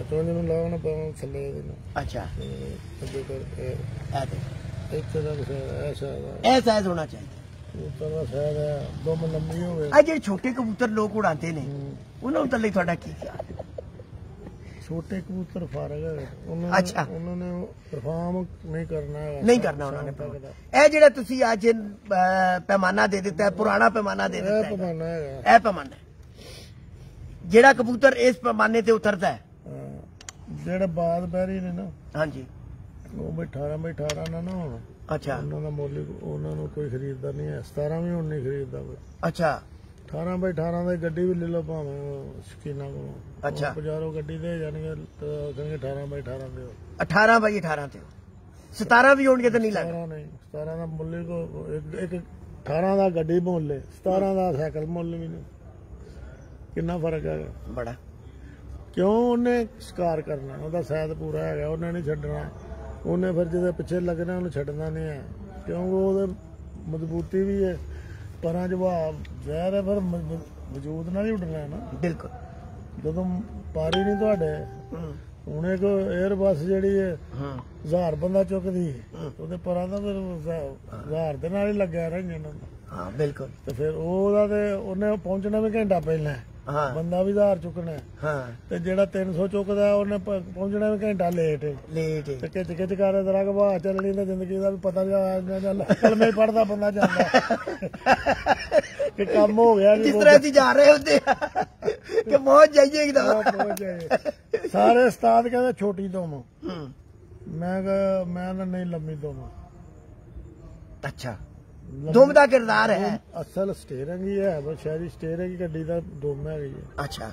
ਅਤੋਂ ਨੂੰ ਲਾਉਣ ਪਾਉਂ ਥੱਲੇ ਇਹਦੇ ਨਾਲ ਅੱਛਾ। ਤੇ ਅੱਗੇ ਕਰਕੇ ਇਹ ਦੇ ਇੱਥੇ ਦਾ ਐਸਾ ਸਾਈਜ਼ ਹੋਣਾ ਚਾਹੀਦਾ। ਉੱਤਰ ਦਾ ਸਹਿਜ ਹੈ ਦੋ ਮ ਲੰਮੀ ਹੋਵੇ। ਆ ਜਿਹੜੇ ਛੋਟੇ ਕਬੂਤਰ ਲੋਕ ਉਡਾਉਂਦੇ ਨੇ ਉਹਨਾਂ ਨੂੰ ਤਾਂ ਲਈ ਤੁਹਾਡਾ ਕੀ ਖਿਆਲ? ਹੈ? ਛੋਟੇ ਕਬੂਤਰ ਫਾਰਗ ਹੈ ਉਹਨਾਂ ਅੱਛਾ। ਉਹਨਾਂ ਨੇ ਪਰਫਾਰਮ ਨਹੀਂ ਕਰਨਾ ਹੈਗਾ। ਨਹੀਂ ਕਰਨਾ ਉਹਨਾਂ ਨੇ। ਇਹ ਜਿਹੜਾ ਤੁਸੀਂ ਅੱਜ ਪੈਮਾਨਾ ਦੇ ਦਿੱਤਾ ਹੈ ਪੁਰਾਣਾ ਪੈਮਾਨਾ ਦੇ ਦਿੱਤਾ ਇਹ ਹੈ ਪਮਾਨਾ ਹੈਗਾ। ਇਹ ਪੈਮਾਨਾ ਹੈ। ਜਿਹੜਾ ਕਬੂਤਰ ਇਸ ਪੈਮਾਨੇ ਤੇ ਉਤਰਦਾ ਹੈ। ਹਾਂ। ਜਿਹੜੇ ਬਾਦ ਬਹਿਰੀ ਨੇ ਨਾ ਹਾਂਜੀ। ਉਹ ਵੀ 18 ਬਾਈ 18 ਨਾ ਨਾ ਹੋਣ। ਅੱਛਾ। ਉਹਨਾਂ ਦਾ ਮੁੱਲ ਹੀ- ਉਹਨਾਂ ਨੂੰ ਕੋਈ ਖਰੀਦਦਾ ਨਹੀਂ ਹੈ। 17 ਵੀ ਹੁਣ ਨਹੀਂ ਖਰੀਦਦਾ ਕੋਈ। ਅੱਛਾ। 18 ਬਾਈ 18 ਦੀ ਗੱਡੀ ਵੀ ਲੈ ਲਓ ਭਾਵੇਂ ਸ਼ਕੀਨਾ ਕੋਲੋਂ। ਅੱਛਾ। ਬਾਜ਼ਾਰੋਂ ਗੱਡੀ ਦੇ ਜਾਣਗੇ ਤਾਂ ਕਹਿੰਗੇ 18 ਬਾਈ 18 ਦਿਓ 18 ਬਾਈ 18 ਤੇ 17 ਵੀ ਹੋਣਗੇ ਤਾਂ ਨਹੀਂ ਲੱਗਦਾ। 17 ਨਹੀਂ 17 ਦਾ ਮੁੱਲ ਕੋ ਇੱਕ ਇੱਕ 18 ਦਾ ਗੱਡੀ ਮੁੱਲ ਲੇ 17 ਦਾ ਸਾਈਕਲ ਮੁੱਲ ਵੀ ਨਹੀਂ। ਕਿੰਨਾ ਫ਼ਰਕ ਹੈਗਾ? ਬੜਾ। ਕਿਉਂ ਉਹਨੇ ਸ਼ਿਕਾਰ ਕਰਨਾ? ਉਹਦਾ ਸ਼ਾਇਦ ਪੂਰਾ ਹੈਗਾ ਉਹਨੇ ਨਹੀਂ ਛੱਡਣਾ। ਉਹਨੇ ਫਿਰ ਜਿਹਦੇ ਪਿੱਛੇ ਲੱਗਣਾ ਉਹਨੂੰ ਛੱਡਣਾ ਨਹੀਂ ਹੈ ਕਿਉਂਕਿ ਉਹਦੇ ਮਜ਼ਬੂਤੀ ਵੀ ਹੈ ਪਰਾਂ ਜਵਾਬ ਜ਼ਹਿਰ ਹੈ ਪਰ ਵਜੂਦ ਨਾਲ ਹੀ ਉੱਡਣਾ ਹੈ ਨਾ। ਬਿਲਕੁਲ। ਜਦੋਂ ਪਾਰੀ ਨਹੀਂ ਤੁਹਾਡੇ ਹੁਣ ਇੱਕ 에ਅਰ ਬੱਸ ਜਿਹੜੀ ਹੈ ਹੂੰ। ਹਜ਼ਾਰ ਬੰਦਾ ਚੁੱਕਦੀ ਉਹਦੇ ਪਰਾਂ ਦਾ ਫਿਰ ਹਜ਼ਾ- ਹਜ਼ਾਰ ਦੇ ਨਾਲ ਹੀ ਲੱਗਿਆ ਰਿਹਾ ਇੰਜਣ ਹਾਂ ਬਿਲਕੁਲ। ਤੇ ਫਿਰ ਉਹਦਾ ਤੇ ਉਹਨੇ ਪਹੁੰਚਣਾ ਵੀ ਘੰਟਾ ਪਹਿਲਾਂ। ਹੈ। ਬੰਦਾ ਵੀ ਹਜ਼ਾਰ ਚੁੱਕਣਾ ਹੈ। ਹਾਂ ਤੇ ਜਿਹੜਾ 300 ਚੁੱਕਦਾ ਉਹਨੇ ਪਹੁੰਚਣਾ ਵੀ ਘੰਟਾ ਲੇਟ ਹੈ। ਲੇਟ ਹੈ। ਤੇ ਕਿਚ ਕਿਚ ਕਰ ਦਰਾ ਘਵਾ ਚੱਲਣੀ ਤਾਂ ਜ਼ਿੰਦਗੀ ਦਾ ਵੀ ਪਤਾ ਨਹੀਂ ਚੱਲ ਕਲਮੇ ਪੜਦਾ ਬੰਦਾ ਜਾਂਦਾ ਕਿ ਕੰਮ ਹੋ ਗਿਆ ਜਿਸ ਤਰ੍ਹਾਂ ਅਸੀਂ ਜਾ ਰਹੇ ਹੁੰਦੇ ਕਿ ਪਹੁੰਚ ਜਾਈਏ ਇੱਕਦਮ ਪਹੁੰਚ। ਸਾਰੇ ਉਸਤਾਦ ਕਹਿੰਦੇ ਛੋਟੀ ਹੂੰ ਮੈਂ ਮੈਂ ਨਾ ਨਹੀਂ ਲੰਮੀ ਤੋਮ ਅੱਛਾ ਦੁਮ ਦਾ ਕਿਰਦਾਰ ਹੈ। ਅਸਲ ਸਟੀਅਰਿੰਗ ਹੀ ਹੈ ਬਸ ਸ਼ਹਿਰੀ ਸਟੀਅਰਿੰਗ ਗੱਡੀ ਦਾ ਦੁਮ ਹੈ ਗਈ ਹੈ ਅੱਛਾ।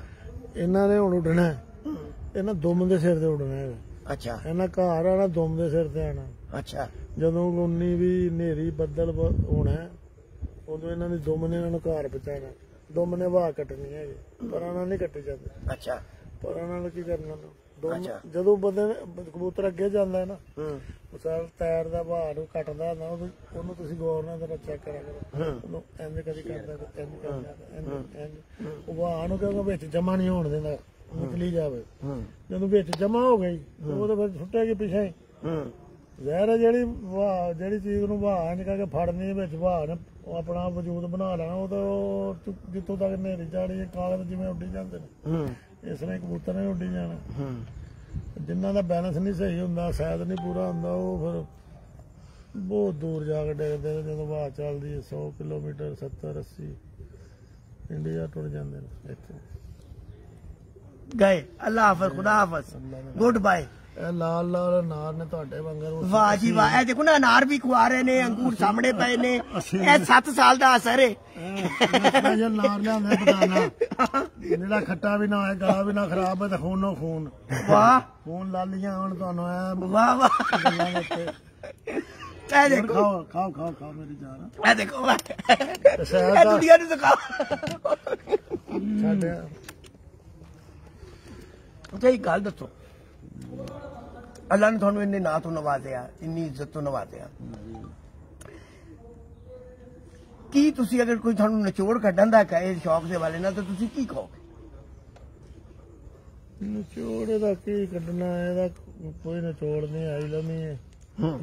ਇਹਨਾਂ ਨੇ ਹੁਣ ਉੱਡਣਾ ਇਹਨਾਂ ਦੁਮ ਦੇ ਸਿਰ ਤੇ ਉੱਡਣਾ ਹੈ। ਅੱਛਾ। ਇਹਨਾਂ ਘਰ ਆਣਾ ਦੁਮ ਦੇ ਸਿਰ ਤੇ ਆਣਾ ਅੱਛਾ। ਜਦੋਂ ਉਨੀ ਵੀ ਹਨੇਰੀ ਬੱਦਲ ਹੋਣਾ ਉਦੋਂ ਇਹਨਾਂ ਦੀ ਦੁਮ ਨੇ ਇਹਨਾਂ ਨੂੰ ਘਰ ਪਹੁੰਚਾਉਣਾ ਦੁਮ ਨੇ ਹਵਾ ਕੱਟਣੀ ਹੈ ਪਰ ਉਹਨਾਂ ਨਹੀਂ ਕੱਟੀ ਜਾਂਦੀ। ਅੱਛਾ। ਪਰ ਉਹਨਾਂ ਨੂੰ ਕੀ ਕਰਨਾ? ਨਾ ਅੱਛਾ। ਜਦੋਂ ਬੰਦੇ ਨੇ ਕਬੂਤਰ ਅੱਗੇ ਜਾਂਦਾ ਹੈ ਨਾ ਹੂੰ। ਉਹ ਸਾਲ ਟਾਇਰ ਦਾ ਹਵਾ ਨੂੰ ਕੱਟਦਾ ਨਾ ਉਹਨੂੰ ਉਹਨੂੰ ਤੁਸੀਂ ਗੌਰ ਨਾਲ ਜਰਾ ਚੈੱਕ ਕਰਿਆ ਕਰੋ। ਉਹਨੂੰ ਇੰਜ ਕਦੀ ਕਰਦਾ ਇੰਜ ਕਰਦਾ ਇੰਜ ਇੰਜ ਉਹ ਹਵਾ ਨੂੰ ਕਿਉਂਕਿ ਵਿੱਚ ਜਮਾ ਨਹੀਂ ਹੋਣ ਦਿੰਦਾ ਨਿਕਲੀ ਜਾਵੇ। ਹੂੰ। ਜਦੋਂ ਵਿੱਚ ਜਮਾ ਹੋ ਗਈ ਤੇ ਉਹ ਤਾਂ ਫਿਰ ਸੁੱਟੇਗੀ ਪਿੱਛੇ ਹੂੰ। ਜ਼ਹਿਰ ਹੈ ਜਿਹੜੀ ਵਾਹ ਜਿਹੜੀ ਚੀਜ਼ ਨੂੰ ਵਾਹ ਇੰਜ ਕਰਕੇ ਫੜਨੀ ਵਿੱਚ ਵਾਹ ਨੇ ਉਹ ਆਪਣਾ ਵਜੂਦ ਬਣਾ ਲੈਣਾ ਉਹ ਤਾਂ ਉਹ ਜਿੱਥੋਂ ਤੱਕ ਨੇਰੀ ਜਾਣੀ ਹੈ ਕਾਗਜ਼ ਜਿਵੇਂ ਉੱਡੀ ਜਾਂਦੇ ਨੇ। ਹੂੰ। ਇਸ ਤਰ੍ਹਾਂ ਕਬੂਤਰ ਨੇ ਉੱਡੀ ਜਾਣਾ। ਹੂੰ। ਜਿਨ੍ਹਾਂ ਦਾ ਬੈਲੈਂਸ ਨਹੀਂ ਸਹੀ ਹੁੰਦਾ ਸ਼ਾਇਦ ਨਹੀਂ ਪੂਰਾ ਹੁੰਦਾ ਉਹ ਫਿਰ ਬਹੁਤ ਦੂਰ ਜਾ ਕੇ ਡਿੱਗਦੇ ਨੇ ਜਦੋਂ ਹਵਾ ਚੱਲਦੀ ਹੈ 100 ਕਿਲੋਮੀਟਰ 70 80 ਇੰਡੀਆ ਟੁੱਟ ਜਾਂਦੇ ਨੇ ਇੱਥੇ। ਗਏ। ਅੱਲਾਹ ਹਾਫਿਜ਼ ਖੁਦਾ ਹਾਫਿਜ਼। ਗੁੱਡ ਬਾਏ ਇਹ ਲਾਲ ਲਾਲ ਅਨਾਰ ਨੇ ਤੁਹਾਡੇ ਵਾਂਗਰ ਉਹ ਵਾਹ ਜੀ ਵਾਹ। ਇਹ ਦੇਖੋ ਨਾ ਅਨਾਰ ਵੀ ਖਵਾ ਰਹੇ ਨੇ ਅੰਗੂਰ ਸਾਹਮਣੇ ਪਏ ਨੇ। ਇਹ 7 ਸਾਲ ਦਾ ਅਸਰ ਹੈ ਸਪੈਸ਼ਲ ਨਾਰ ਲਿਆਂਦਾ ਬਦਾਨਾ। ਜਿਹੜਾ ਖੱਟਾ ਵੀ ਨਾ ਹੋਏ ਗਲਾ ਵੀ ਨਾ ਖਰਾਬ ਹੋਏ ਤੇ ਖੂਨੋ ਖੂਨ ਵਾਹ। ਖੂਨ ਲਾਲੀਆਂ ਹੁਣ ਤੁਹਾਨੂੰ ਐ ਵਾਹ ਵਾਹ। ਇਹ ਦੇਖੋ। ਖਾਓ ਖਾਓ ਖਾਓ ਖਾਓ ਮੇਰੀ ਜਾਨ। ਇਹ ਦੇਖੋ ਇਹ ਦੁਨੀਆ ਨੂੰ ਦਿਖਾਓ। ਸਾਡੇ। ਤੇ ਇੱਕ ਗੱਲ ਦੱਸੋ। ਅੱਲਾ ਨੇ ਤੁਹਾਨੂੰ ਇੰਨੇ ਨਾਂ ਤੋਂ ਨਵਾਜ਼ਿਆ ਇੰਨੀ ਇੱਜ਼ਤ ਤੋਂ ਨਵਾਜ਼ਿਆ। ਕੀ ਤੁਸੀਂ ਅਗਰ ਕੋਈ ਤੁਹਾਨੂੰ ਨਿਚੋੜ ਕੱਢਣ ਦਾ ਕਹੇ ਇਸ ਸ਼ੌਕ ਦੇ ਵਾਲੇ ਨਾਲ ਤਾਂ ਤੁਸੀਂ ਕੀ ਕਹੋਗੇ? ਨਿਚੋੜ ਇਹਦਾ ਕੀ ਕੱਢਣਾ? ਇਹਦਾ ਕੋਈ ਨਿਚੋੜ ਨਹੀਂ ਆਈ ਲਮੀ ਹੈ।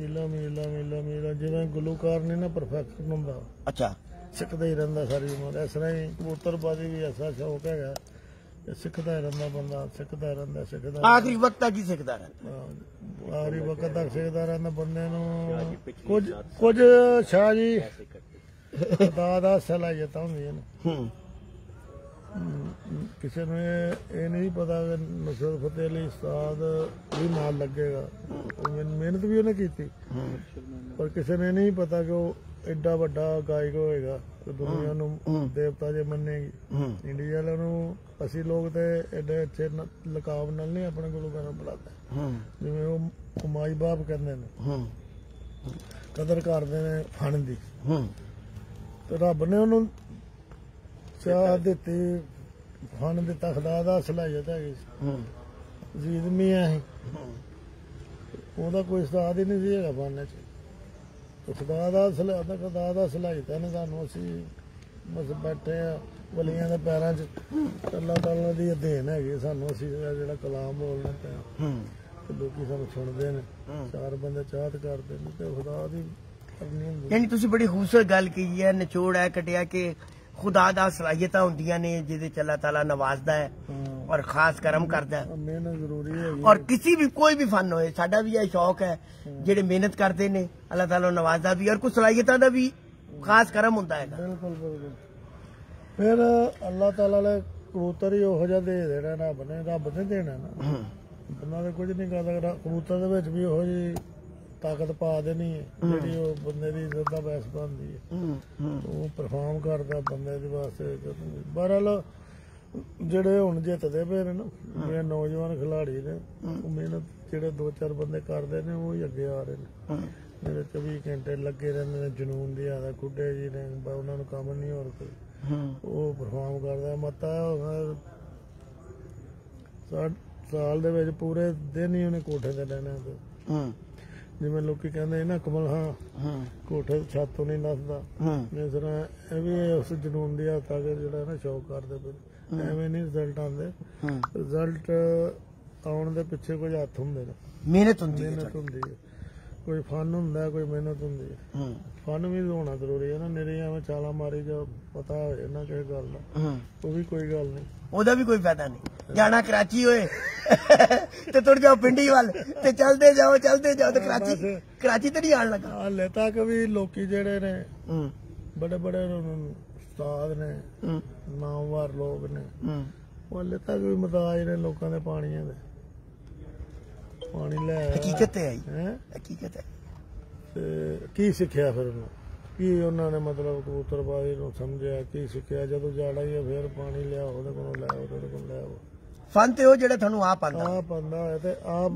ਇਲਾ ਮੀਲਾ ਮੀਲਾ ਮੀਲਾ ਜਿਵੇਂ ਗੁਲੂਕਾਰ ਨਹੀਂ ਨਾ ਪਰਫੈਕਟ ਹੁੰਦਾ। ਅੱਛਾ। ਸਿੱਖਦਾ ਹੀ ਰਹਿੰਦਾ ਸਾਰੀ ਉਮਰ। ਇਸ ਤਰ੍ਹਾਂ ਹੀ ਕਬੂਤਰਬਾਜ਼ੀ ਵੀ ਐਸਾ ਸ਼ੌਕ ਹੈਗਾ ਸਿੱਖਦਾ ਹੀ ਰਹਿੰਦਾ ਬੰਦਾ ਸਿੱਖਦਾ ਹੀ ਰਹਿੰਦਾ ਸਿੱਖਦਾ ਆਖਰੀ ਵਕਤ ਤੱਕ ਹੀ ਸਿੱਖਦਾ ਰਹਿੰਦਾ। ਆਖਰੀ ਵਕਤ ਤੱਕ ਸਿੱਖਦਾ ਰਹਿੰਦਾ ਬੰਦੇ ਨੂੰ। ਕੁਝ ਕੁਝ ਸ਼ਾਹ ਜੀ ਖੁਦਾ ਦਾ ਸਲਾਹੀਅਤਾਂ ਹੁੰਦੀਆਂ ਨੇ। ਹੂੰ। ਕਿਸੇ ਨੂੰ ਇਹ ਨਹੀਂ ਪਤਾ ਕਿ ਨਸਰਤ ਫਤਿਹ ਅਲੀ ਉਸਤਾਦ ਵੀ ਨਾਲ ਲੱਗੇਗਾ। ਮਿਹਨਤ ਵੀ ਉਹਨੇ ਕੀਤੀ। ਪਰ ਕਿਸੇ ਨੇ ਨਹੀਂ ਪਤਾ ਕਿ ਉਹ ਐਡਾ ਵੱਡਾ ਗਾਇਕ ਹੋਏਗਾ ਕਿ ਦੁਨੀਆ ਨੂੰ। ਦੇਵਤਾ ਜੇ ਮੰਨੇਗੀ। ਇੰਡੀਆ ਵਾਲਿਆਂ ਨੂੰ ਅਸੀਂ ਲੋਕ ਤੇ ਐਡੇ ਅੱਛੇ ਲਕਾਬ ਨਾਲ ਨਹੀਂ ਆਪਣੇ ਗੁਲੂਕਾਰਾਂ ਨੂੰ ਬੁਲਾਉਂਦੇ। ਜਿਵੇਂ ਉਹ ਕਮਾਈ ਬਾਪ ਕਹਿੰਦੇ ਨੇ। ਕਦਰ ਕਰਦੇ ਨੇ ਫਣ ਦੀ। ਹੂੰ। ਤੇ ਰੱਬ ਨੇ ਉਹਨੂੰ ਚਾਹ ਦਿੱਤੀ ਫਣ ਦਿੱਤਾ ਖੁਦਾ ਦਾ ਸਲਾਹੀਅਤ ਹੈਗੀ। ਸੀ ਹੂੰ। ਜੀਦ ਮੀਆਂ ਸੀ। ਉਹਦਾ ਕੋਈ ਉਸਤਾਦ ਹੀ ਨਹੀਂ ਸੀ ਹੈਗਾ ਫਨ ਚ। ਤੇ ਖੁਦਾ ਦਾ ਸਲਾਹ ਦਾ ਖੁਦਾ ਦਾ ਸਲਾਹੀਅਤ ਨੇ ਸਾਨੂੰ ਅਸੀਂ ਬਸ ਬੈਠੇ ਆ ਵਲੀਆਂ ਦੇ ਪੈਰਾਂ 'ਚ। ਅੱਲਾਹ ਤਾਲਾ ਦੀ ਦੇਣ ਹੈਗੀ ਸਾਨੂੰ ਅਸੀਂ ਜਿਹੜਾ ਕਲਾਮ ਬੋਲਣਾ ਪਿਆ। ਹੂੰ। ਤੇ ਲੋਕੀ ਸਾਨੂੰ ਸੁਣਦੇ ਨੇ। ਹੂੰ। ਚਾਰ ਬੰਦੇ ਚਾਹਤ ਕਰਦੇ ਨੇ ਤੇ ਖੁਦਾ ਦੀ ਕਰਨੀ ਹੁੰਦੀ ਯਾਨੀ ਤੁਸੀਂ ਬੜੀ ਖੂਬਸੂਰਤ ਗੱਲ ਕੀਤੀ ਹੈ ਨਿਚੋੜ ਹੈ ਕਟਿਆ ਕਿ ਖੁਦਾ ਦਾ ਸਲਾਹੀਅਤਾਂ ਹੁੰਦੀਆਂ ਨੇ ਜਿਹਦੇ ਚ ਅੱਲਾਹ ਤਾਲਾ ਨਵਾਜ਼ਦਾ ਹੈ ਹਾਂ ਔਰ ਖਾਸ ਕਰਮ ਕਰਦਾ ਹੈ। ਮਿਹਨਤ ਜ਼ਰੂਰੀ ਹੈਗੀ ਔਰ ਕਿਸੇ ਵੀ ਕੋਈ ਵੀ ਫਨ ਹੋਏ ਸਾਡਾ ਵੀ ਇਹ ਸ਼ੌਕ ਹੈ ਜਿਹੜੇ ਮਿਹਨਤ ਕਰਦੇ ਨੇ ਅੱਲਾਹ ਤਾਲਾ ਨਵਾਜ਼ਦਾ ਵੀ ਔਰ ਕੁਝ ਸਲਾਹੀਅਤਾਂ ਦਾ ਵੀ ਖਾਸ ਕਰਮ ਹੁੰਦਾ ਹੈਗਾ। ਬਿਲਕੁਲ ਬਿਲਕੁਲ। ਫਿਰ ਅੱਲਾਹ ਤਾਲਾ ਨੇ ਕਬੂਤਰ ਹੀ ਉਹੋ ਜਿਹਾ ਦੇ ਦੇਣਾ ਨੇ ਰੱਬ ਨੇ ਦੇਣਾ ਨਾ। ਹੂੰ। ਬੰਦਾ ਤੇ ਕੁਝ ਨਹੀਂ ਕਰ ਸਕਦਾ ਕਬੂਤਰ ਦੇ ਵਿੱਚ ਵੀ ਉਹੋ ਜੀ ਤਾਕਤ ਪਾ ਦੇਣੀ ਹੈ। ਜਿਹੜੀ ਉਹ ਬੰਦੇ ਦੀ ਇੱਜ਼ਤ ਦਾ ਬੈਸ ਬਣਦੀ ਹੈ। ਉਹ ਪਰਫਾਰਮ ਕਰਦਾ ਬੰਦੇ ਦੇ ਵਾਸਤੇ ਬਹਰਹਾਲ ਜਿਹੜੇ ਹੁਣ ਜਿੱਤਦੇ ਪਏ ਨੇ ਨਾ ਜਿਹੜੇ ਨੌਜਵਾਨ ਖਿਡਾਰੀ ਨੇ ਉਹ ਮਿਹਨਤ ਜਿਹੜੇ ਦੋ ਚਾਰ ਬੰਦੇ ਕਰਦੇ ਨੇ ਉਹ ਹੀ ਅੱਗੇ ਆ ਰਹੇ ਨੇ। ਜਿਹੜੇ 24 ਘੰਟੇ ਲੱਗੇ ਰਹਿੰਦੇ ਨੇ ਜਨੂਨ ਦੀ ਆਦਾ ਖੁੱਡੇ ਜੀ ਨੇ ਉਹਨਾਂ ਨੂੰ ਕੰਮ ਨਹੀਂ ਹੋਰ ਕੋਈ। ਉਹ ਪਰਫਾਰਮ ਕਰਦਾ ਮਤਾ ਸਾਲ ਦੇ ਵਿੱਚ ਪੂਰੇ ਦਿਨ ਹੀ ਉਹਨੇ ਕੋਠੇ ਤੇ ਰਹਿਣਾ ਤੇ। ਹੂੰ। ਜਿਵੇਂ ਲੋਕੀ ਕਹਿੰਦੇ ਨੇ ਨਾ ਕਮਲ ਹਾਂ। ਹੂੰ। ਕੋਠੇ ਤੇ ਛੱਤ ਤੋਂ ਨਹੀਂ ਨੱਸਦਾ। ਹੂੰ। ਇਸ ਤਰ੍ਹਾਂ ਇਹ ਵੀ ਉਸ ਜਨੂਨ ਦੀ ਹੱਥ ਆ ਕੇ ਜਿਹੜਾ ਨਾ ਸ਼ੌਕ ਕਰਦੇ ਪਏ। ਐਵੇਂ ਨਹੀਂ ਰਿਜ਼ਲਟ ਆਉਂਦੇ। ਹੂੰ। ਰਿਜ਼ਲਟ ਆਉਣ ਦੇ ਪਿੱਛੇ ਕੁਝ ਹੱਥ ਹੁੰਦੇ ਨੇ। ਮਿਹਨਤ ਹੁੰਦੀ ਹੈ ਮਿਹਨਤ ਹੁੰਦੀ ਹੈ। ਕੋਈ ਫਨ ਹੁੰਦਾ ਕੋਈ ਮਿਹਨਤ ਹੁੰਦੀ ਹੈ। ਹੂੰ। ਫਨ ਵੀ ਹੋਣਾ ਜ਼ਰੂਰੀ ਹੈ ਨਾ ਨਿਰੇ ਐਵੇਂ ਚਾਲਾ ਮਾਰੀ ਜਾ ਪਤਾ ਹੋਏ ਨਾ ਕਿਸੇ ਗੱਲ ਦਾ। ਹੂੰ। ਉਹ ਵੀ ਕੋਈ ਗੱਲ ਨਹੀਂ। ਉਹਦਾ ਵੀ ਕੋਈ ਫਾਇਦਾ ਨਹੀਂ। ਜਾਣਾ ਕਰਾਚੀ ਹੋਏ ਤੇ ਤੁਰ ਜਾਓ ਪਿੰਡੀ ਵੱਲ ਤੇ ਚਲਦੇ ਜਾਓ ਚਲਦੇ ਜਾਓ। ਤੇ ਕਰਾਚੀ। ਕਰਾਚੀ ਤੇ ਨਹੀਂ ਆਣ ਲੱਗਾ। ਹਾਲੇ ਤੱਕ ਵੀ ਲੋਕੀ ਜਿਹੜੇ ਨੇ ਹੂੰ। ਬੜੇ ਬੜੇ ਉਸਤਾਦ ਨੇ ਹੂੰ। ਨਾਮਵਰ ਲੋਕ ਨੇ। ਹੂੰ। ਉਹ ਹਾਲੇ ਤੱਕ ਵੀ ਮਤਾਜ ਨੇ ਲੋਕਾਂ ਦੇ ਪਾਣੀਆਂ ਦੇ। ਪਾਣੀ ਲੈ ਹਕੀਕਤ ਹੈ ਆਈ ਹੈ? ਹਕੀਕਤ ਹੈ। ਤੇ ਕੀ ਸਿੱਖਿਆ ਫਿਰ ਉਹਨੂੰ? ਕੀ ਉਹਨਾਂ ਨੇ ਮਤਲਬ ਕਬੂਤਰਬਾਜ਼ੀ ਨੂੰ ਸਮਝਿਆ? ਕੀ ਸਿੱਖਿਆ? ਜਦੋਂ ਜਾਣਾ ਹੀ ਫਿਰ ਪਾਣੀ ਲਿਆ ਉਹਦੇ ਕੋਲੋਂ ਲੈ ਉਹਦੇ ਕੋਲੋਂ ਲੈ ਆਓ। ਫਨ ਤੇ ਉਹ ਜਿਹੜਾ ਤੁਹਾਨੂੰ ਆਪ ਆਂਦਾ ਆਪ ਬੰਦਾ ਹੈ ਤੇ ਆਪ